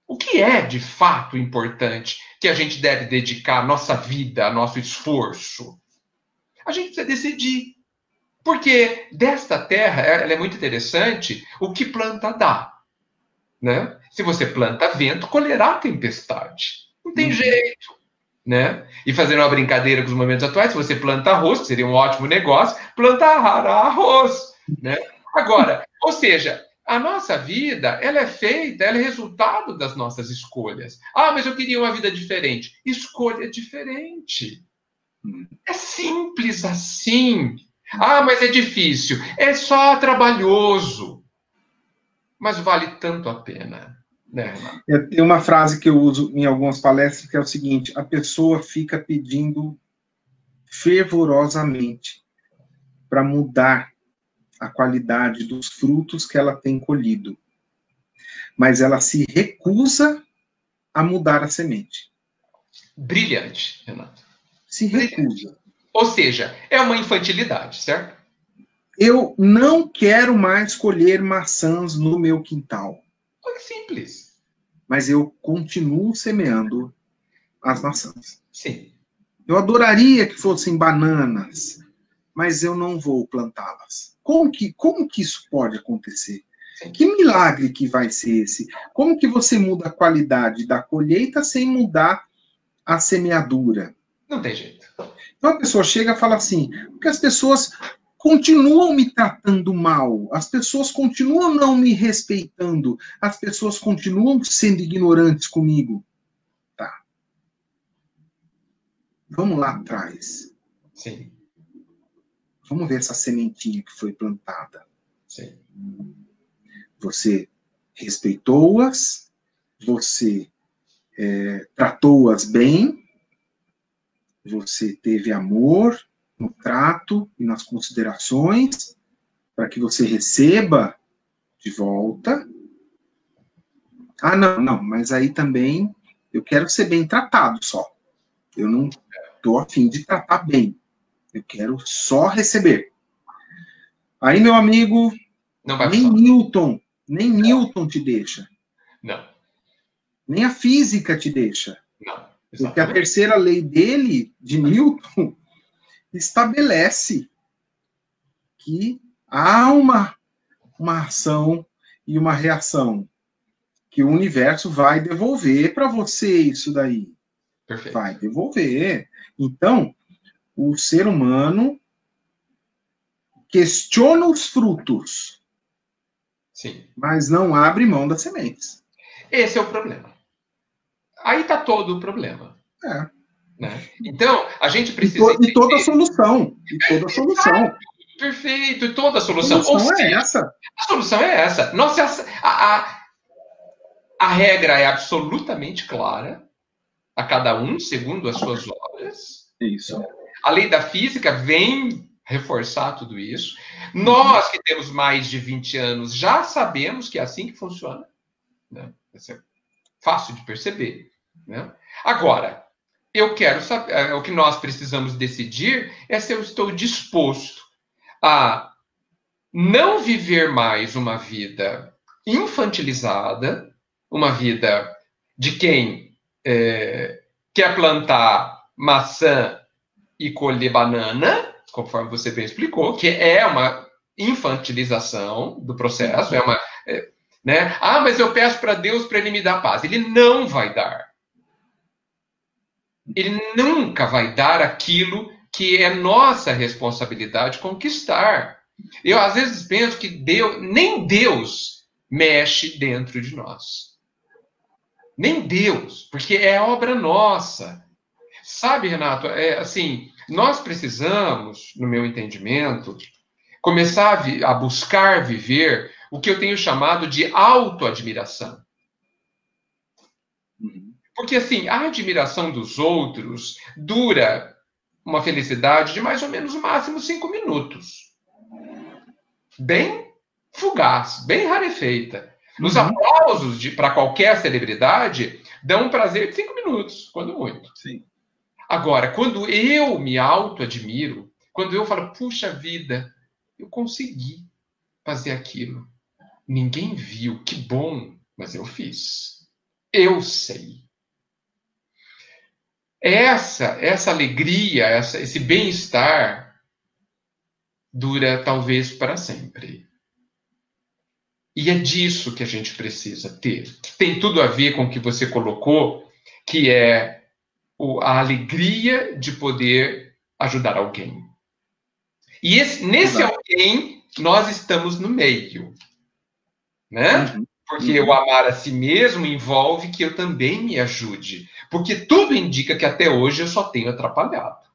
O que é de fato importante que a gente deve dedicar a nossa vida, a nosso esforço? A gente precisa decidir. Porque desta terra, ela é muito interessante, o que planta dá. Né? Se você planta vento, colherá tempestade. Não tem uhum. jeito. Né? E fazendo uma brincadeira com os momentos atuais, se você planta arroz, seria um ótimo negócio, plantará arroz. Né? Agora, *laughs* ou seja, a nossa vida, ela é feita, ela é resultado das nossas escolhas. Ah, mas eu queria uma vida diferente. Escolha diferente. É simples assim. Ah, mas é difícil. É só trabalhoso. Mas vale tanto a pena. Né, Tem uma frase que eu uso em algumas palestras que é o seguinte: a pessoa fica pedindo fervorosamente para mudar a qualidade dos frutos que ela tem colhido. Mas ela se recusa a mudar a semente. Brilhante, Renato. Se recusa. Ou seja, é uma infantilidade, certo? Eu não quero mais colher maçãs no meu quintal. É simples. Mas eu continuo semeando as maçãs. Sim. Eu adoraria que fossem bananas, mas eu não vou plantá-las. Como que, como que isso pode acontecer? Que milagre que vai ser esse? Como que você muda a qualidade da colheita sem mudar a semeadura? Não tem jeito. Então a pessoa chega e fala assim, porque as pessoas continuam me tratando mal, as pessoas continuam não me respeitando, as pessoas continuam sendo ignorantes comigo. Tá. Vamos lá atrás. Sim. Vamos ver essa sementinha que foi plantada. Sim. Você respeitou-as, você é, tratou-as bem, você teve amor no trato e nas considerações, para que você receba de volta. Ah, não, não, mas aí também eu quero ser bem tratado só. Eu não estou afim de tratar bem. Eu quero só receber. Aí, meu amigo, nem só. Newton, nem não. Newton te deixa. Não. Nem a física te deixa. Não. Exatamente. Porque a terceira lei dele, de Newton, *laughs* estabelece que há uma, uma ação e uma reação que o universo vai devolver para você isso daí. Perfeito. Vai devolver. Então, o ser humano questiona os frutos, Sim. mas não abre mão das sementes. Esse é o problema. Aí está todo o problema. É. Né? Então, a gente precisa. E, to, e toda a solução. E toda a solução. Perfeito, e toda a solução. A solução é essa. A solução é essa. Nossa, a, a, a regra é absolutamente clara a cada um, segundo as suas obras. Isso. A lei da física vem reforçar tudo isso. Nós que temos mais de 20 anos já sabemos que é assim que funciona. Né? Fácil de perceber. Né? Agora, eu quero saber, é, o que nós precisamos decidir é se eu estou disposto a não viver mais uma vida infantilizada, uma vida de quem é, quer plantar maçã e colher banana, conforme você bem explicou, que é uma infantilização do processo, é uma, é, né? Ah, mas eu peço para Deus para ele me dar paz. Ele não vai dar. Ele nunca vai dar aquilo que é nossa responsabilidade conquistar. Eu às vezes penso que Deus, nem Deus mexe dentro de nós. Nem Deus, porque é obra nossa. Sabe, Renato, é assim, nós precisamos, no meu entendimento, começar a, a buscar viver o que eu tenho chamado de autoadmiração. Porque, assim, a admiração dos outros dura uma felicidade de mais ou menos o máximo cinco minutos. Bem fugaz, bem rarefeita. Os uhum. aplausos para qualquer celebridade dão um prazer de cinco minutos, quando muito. Sim. Agora, quando eu me auto-admiro, quando eu falo, puxa vida, eu consegui fazer aquilo. Ninguém viu, que bom, mas eu fiz. Eu sei. Essa, essa alegria, essa, esse bem-estar dura talvez para sempre. E é disso que a gente precisa ter. Tem tudo a ver com o que você colocou, que é a alegria de poder ajudar alguém. E esse, nesse Exato. alguém, nós estamos no meio. Né? Uhum. Porque uhum. o amar a si mesmo envolve que eu também me ajude. Porque tudo indica que até hoje eu só tenho atrapalhado.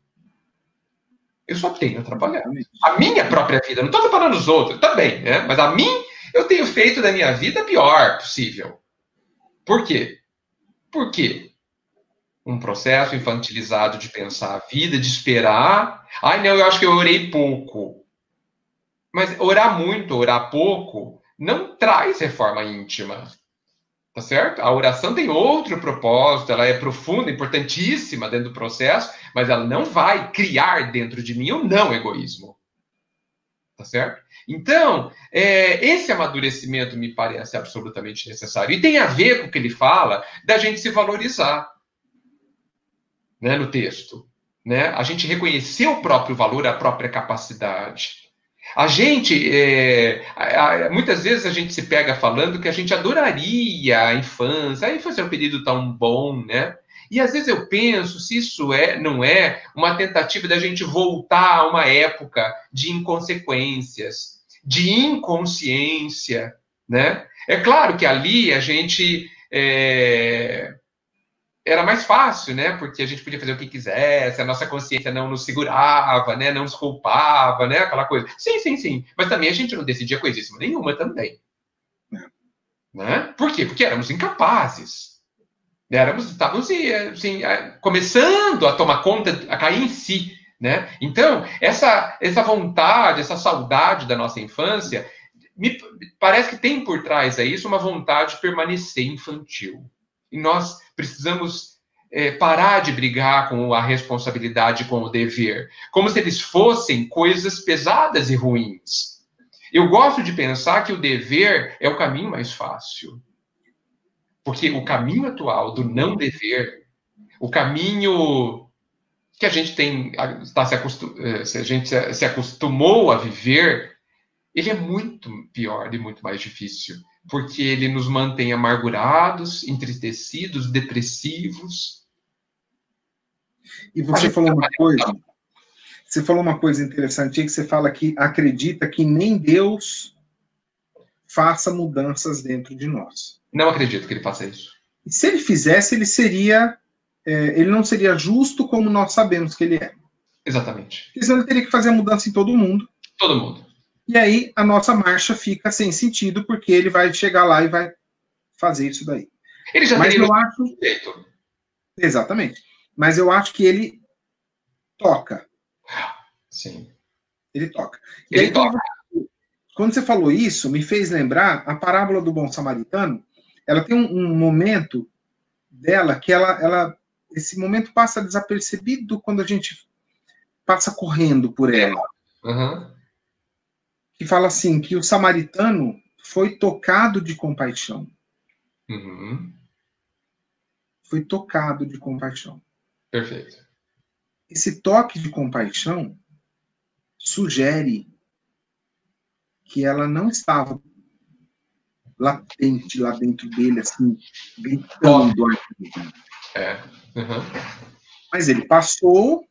Eu só tenho atrapalhado. A minha própria vida, não estou atrapalhando os outros, também, né? Mas a mim, eu tenho feito da minha vida a pior possível. Por quê? Por quê? Um processo infantilizado de pensar a vida, de esperar. Ai, não, eu acho que eu orei pouco. Mas orar muito, orar pouco, não traz reforma íntima. Tá certo? A oração tem outro propósito, ela é profunda, importantíssima dentro do processo, mas ela não vai criar dentro de mim o não egoísmo. Tá certo? Então, é, esse amadurecimento me parece absolutamente necessário. E tem a ver com o que ele fala da gente se valorizar né, no texto. Né? A gente reconhecer o próprio valor, a própria capacidade. A gente, é, muitas vezes a gente se pega falando que a gente adoraria a infância, a infância é um período tão bom, né? E às vezes eu penso se isso é, não é uma tentativa da gente voltar a uma época de inconsequências, de inconsciência, né? É claro que ali a gente é, era mais fácil, né? Porque a gente podia fazer o que quisesse, a nossa consciência não nos segurava, né? Não nos culpava, né? Aquela coisa. Sim, sim, sim. Mas também a gente não decidia coisíssima nenhuma também. É. Né? Por quê? Porque éramos incapazes. Éramos, estávamos assim, começando a tomar conta, a cair em si. Né? Então, essa, essa vontade, essa saudade da nossa infância, me parece que tem por trás a isso uma vontade de permanecer infantil. E nós precisamos é, parar de brigar com a responsabilidade, com o dever, como se eles fossem coisas pesadas e ruins. Eu gosto de pensar que o dever é o caminho mais fácil. Porque o caminho atual do não dever, o caminho que a gente tem, está se, acostum, é, a gente se acostumou a viver, ele é muito pior e muito mais difícil porque ele nos mantém amargurados, entristecidos, depressivos. E você falou uma coisa, você falou uma coisa interessante que você fala que acredita que nem Deus faça mudanças dentro de nós. Não acredito que ele faça isso. E se ele fizesse, ele seria, é, ele não seria justo como nós sabemos que ele é. Exatamente. Porque senão ele teria que fazer a mudança em todo mundo. Todo mundo. E aí a nossa marcha fica sem sentido, porque ele vai chegar lá e vai fazer isso daí. Ele já Mas eu acho. Exatamente. Mas eu acho que ele toca. Sim. Ele toca. E ele aí, toca. Quando você falou isso, me fez lembrar a parábola do bom samaritano. Ela tem um, um momento dela que ela, ela, esse momento passa desapercebido quando a gente passa correndo por ela. Uhum que fala assim, que o samaritano foi tocado de compaixão. Uhum. Foi tocado de compaixão. Perfeito. Esse toque de compaixão sugere que ela não estava latente lá dentro dele, assim, gritando. É. Uhum. Mas ele passou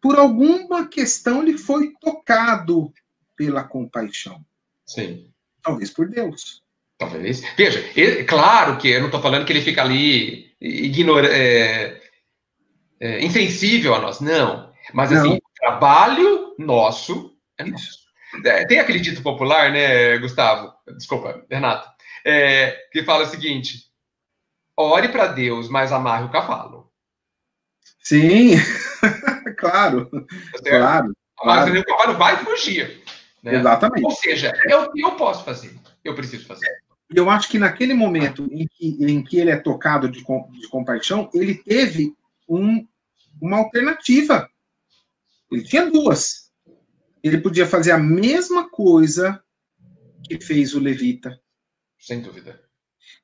por alguma questão, ele foi tocado pela compaixão. Sim. Talvez por Deus. Talvez. Veja, ele, claro que eu não estou falando que ele fica ali ignora, é, é, insensível a nós. Não. Mas assim, não. o trabalho nosso é nosso. É, tem aquele dito popular, né, Gustavo? Desculpa, Renato. É, que fala o seguinte: ore para Deus, mas amarre o cavalo. Sim, *laughs* claro. Tá claro. Mas claro. o cavalo vai fugir. Né? Exatamente. Ou seja, é o que eu posso fazer. Eu preciso fazer. Eu acho que naquele momento em que, em que ele é tocado de, de compaixão, ele teve um, uma alternativa. Ele tinha duas. Ele podia fazer a mesma coisa que fez o levita. Sem dúvida.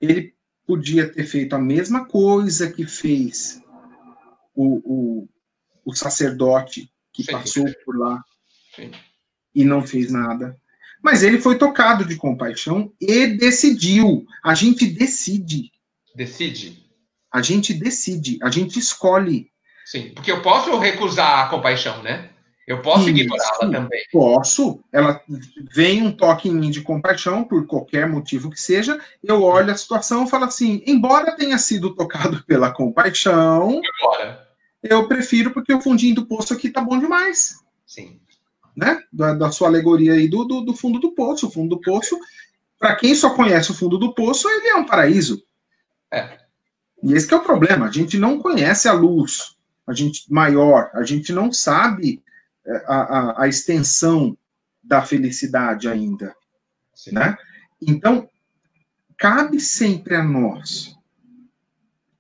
Ele podia ter feito a mesma coisa que fez o, o, o sacerdote que Sem passou dúvida. por lá Sim. E não fez nada. Mas ele foi tocado de compaixão e decidiu. A gente decide. Decide? A gente decide, a gente escolhe. Sim, porque eu posso recusar a compaixão, né? Eu posso ignorá-la também. Posso. Ela vem um toque em mim de compaixão, por qualquer motivo que seja. Eu olho a situação e falo assim: embora tenha sido tocado pela compaixão, eu prefiro porque o fundinho do poço aqui tá bom demais. Sim. Né? Da, da sua alegoria aí do, do, do, fundo do poço. O fundo do poço, para quem só conhece o fundo do poço, ele é um paraíso. É. E esse é o problema. A gente não conhece a luz, a gente maior, a gente não sabe a, a, a extensão da felicidade ainda. Sim. Né? Então, cabe sempre a nós.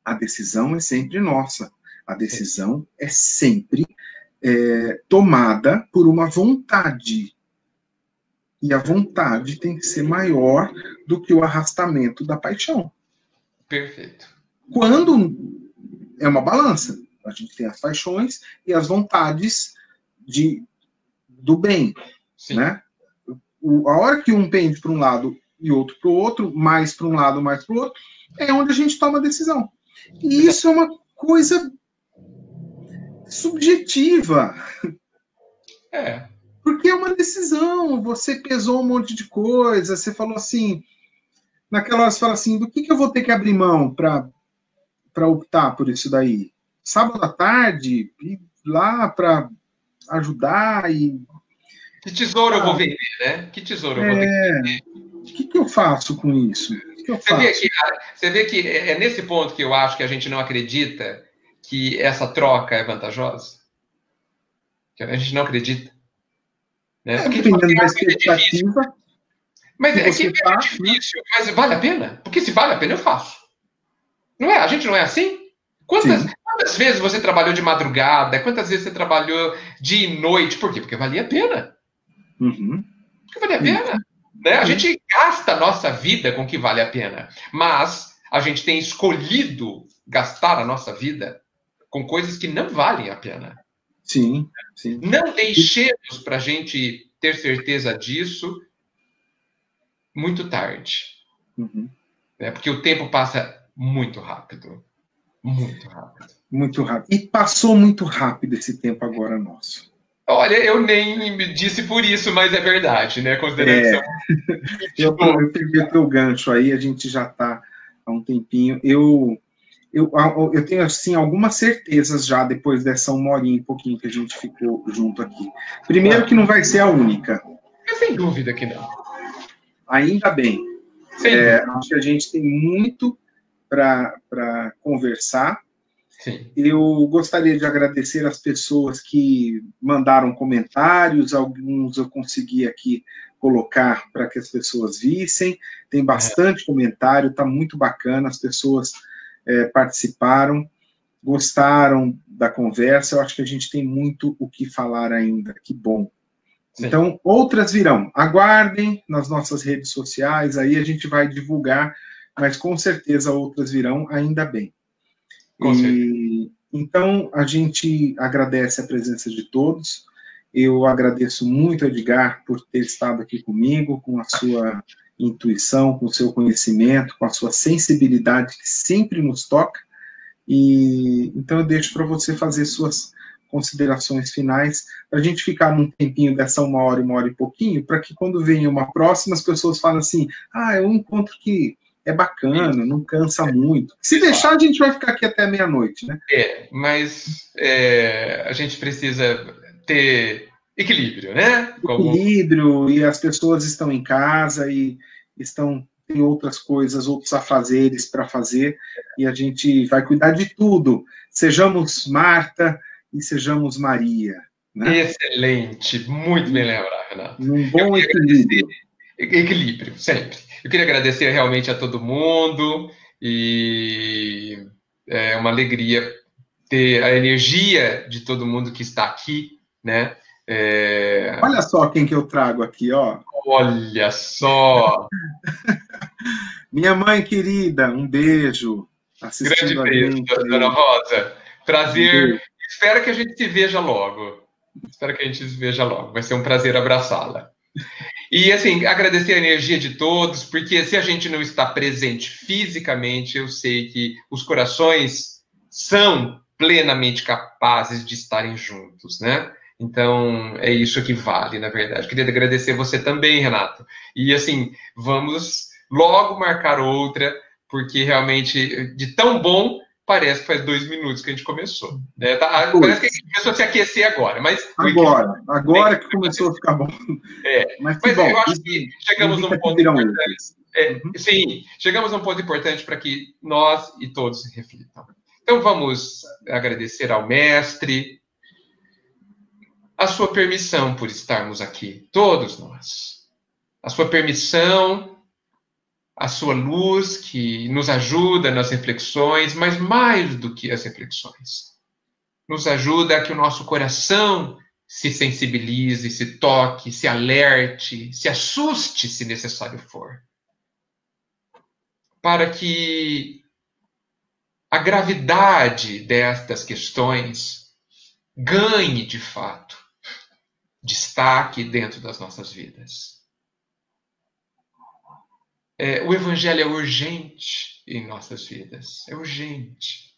A decisão é sempre nossa. A decisão é sempre é, tomada por uma vontade. E a vontade tem que ser maior do que o arrastamento da paixão. Perfeito. Quando é uma balança, a gente tem as paixões e as vontades de, do bem, Sim. né? O, a hora que um pende para um lado e outro para o outro, mais para um lado, mais para o outro, é onde a gente toma a decisão. E isso é uma coisa subjetiva. É. Porque é uma decisão. Você pesou um monte de coisa, você falou assim. Naquela hora você fala assim: do que, que eu vou ter que abrir mão para optar por isso daí? Sábado à tarde, ir lá para ajudar e. Que tesouro ah, eu vou ah, vender, né? Que tesouro eu vou ter que é. vender? O que, que eu faço com isso? Que você, Vê que, você vê que é, é nesse ponto que eu acho que a gente não acredita que essa troca é vantajosa? A gente não acredita. Né? É, Porque dependendo da expectativa. Mas é que é tá, difícil, mas vale a pena? Porque se vale a pena, eu faço. Não é? A gente não é assim? Quantas, quantas vezes você trabalhou de madrugada? Quantas vezes você trabalhou de noite? Por quê? Porque valia a pena. Uhum. Porque valia a pena. Né? A gente gasta a nossa vida com o que vale a pena. Mas a gente tem escolhido gastar a nossa vida com coisas que não valem a pena. Sim, sim. Não deixemos para a gente ter certeza disso muito tarde. Uhum. Né? Porque o tempo passa muito rápido. Muito rápido. Muito rápido. E passou muito rápido esse tempo agora nosso. Olha, eu nem me disse por isso, mas é verdade, né? Considerando é. *laughs* eu, eu peguei o teu gancho aí, a gente já está há um tempinho. Eu, eu, eu tenho, assim, algumas certezas já depois dessa uma horinha e pouquinho que a gente ficou junto aqui. Primeiro que não vai ser a única. É sem dúvida que não. Ainda bem. É, acho que a gente tem muito para conversar. Sim. Eu gostaria de agradecer as pessoas que mandaram comentários, alguns eu consegui aqui colocar para que as pessoas vissem. Tem bastante é. comentário, está muito bacana, as pessoas é, participaram, gostaram da conversa. Eu acho que a gente tem muito o que falar ainda, que bom. Sim. Então, outras virão. Aguardem nas nossas redes sociais, aí a gente vai divulgar mas com certeza outras virão, ainda bem. Com e, então, a gente agradece a presença de todos. Eu agradeço muito, Edgar, por ter estado aqui comigo, com a sua *laughs* intuição, com o seu conhecimento, com a sua sensibilidade que sempre nos toca. E então eu deixo para você fazer suas considerações finais, para a gente ficar num tempinho dessa uma hora, uma hora e pouquinho, para que quando venha uma próxima, as pessoas falem assim: ah, é um encontro que é bacana, não cansa muito. Se deixar, a gente vai ficar aqui até meia-noite, né? É, mas é, a gente precisa ter equilíbrio, né? Como... Equilíbrio, e as pessoas estão em casa e estão tem outras coisas, outros afazeres para fazer, e a gente vai cuidar de tudo. Sejamos Marta e sejamos Maria. Né? Excelente, muito bem lembrado, Renato. Um bom equilíbrio. Equilíbrio, sempre. Eu queria agradecer realmente a todo mundo e é uma alegria ter a energia de todo mundo que está aqui, né? É... Olha só quem que eu trago aqui, ó. Olha só! *laughs* Minha mãe querida, um beijo. Grande beijo, dona Rosa. Prazer. Um Espero que a gente se veja logo. Espero que a gente se veja logo. Vai ser um prazer abraçá-la. E assim, agradecer a energia de todos, porque se a gente não está presente fisicamente, eu sei que os corações são plenamente capazes de estarem juntos, né? Então, é isso que vale, na verdade. Queria agradecer você também, Renato. E assim, vamos logo marcar outra, porque realmente, de tão bom, parece que faz dois minutos que a gente começou. Né? Tá, parece que a gente começou a se aquecer agora, mas. Agora, agora que começou a ficar bom. É, mas, mas bom, eu acho que chegamos a um ponto importante. É, uhum. Sim, chegamos a um ponto importante para que nós e todos reflitam. Então vamos agradecer ao mestre a sua permissão por estarmos aqui, todos nós. A sua permissão a sua luz que nos ajuda nas reflexões, mas mais do que as reflexões, nos ajuda a que o nosso coração se sensibilize, se toque, se alerte, se assuste se necessário for. Para que a gravidade destas questões ganhe, de fato, destaque dentro das nossas vidas. É, o evangelho é urgente em nossas vidas, é urgente.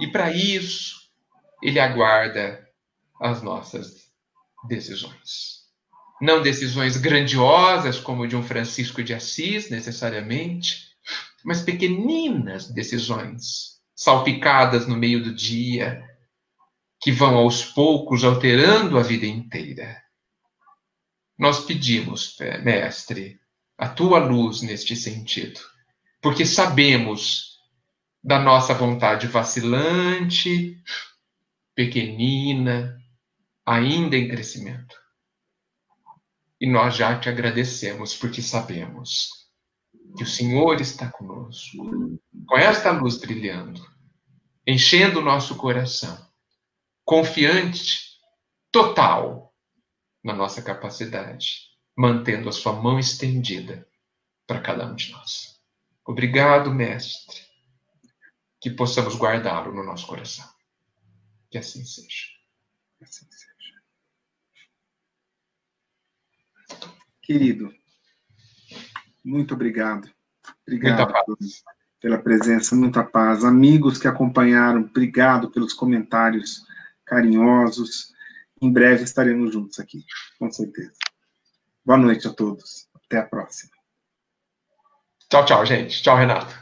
E para isso, ele aguarda as nossas decisões. Não decisões grandiosas, como de um Francisco de Assis, necessariamente, mas pequeninas decisões, salpicadas no meio do dia, que vão aos poucos alterando a vida inteira. Nós pedimos, mestre, a tua luz neste sentido, porque sabemos da nossa vontade vacilante, pequenina, ainda em crescimento. E nós já te agradecemos porque sabemos que o Senhor está conosco, com esta luz brilhando, enchendo o nosso coração, confiante, total na nossa capacidade mantendo a sua mão estendida para cada um de nós. Obrigado, Mestre, que possamos guardá-lo no nosso coração. Que assim seja. Que assim seja. Querido, muito obrigado. Obrigado pela presença, muita paz. Amigos que acompanharam, obrigado pelos comentários carinhosos. Em breve estaremos juntos aqui, com certeza. Boa noite a todos. Até a próxima. Tchau, tchau, gente. Tchau, Renato.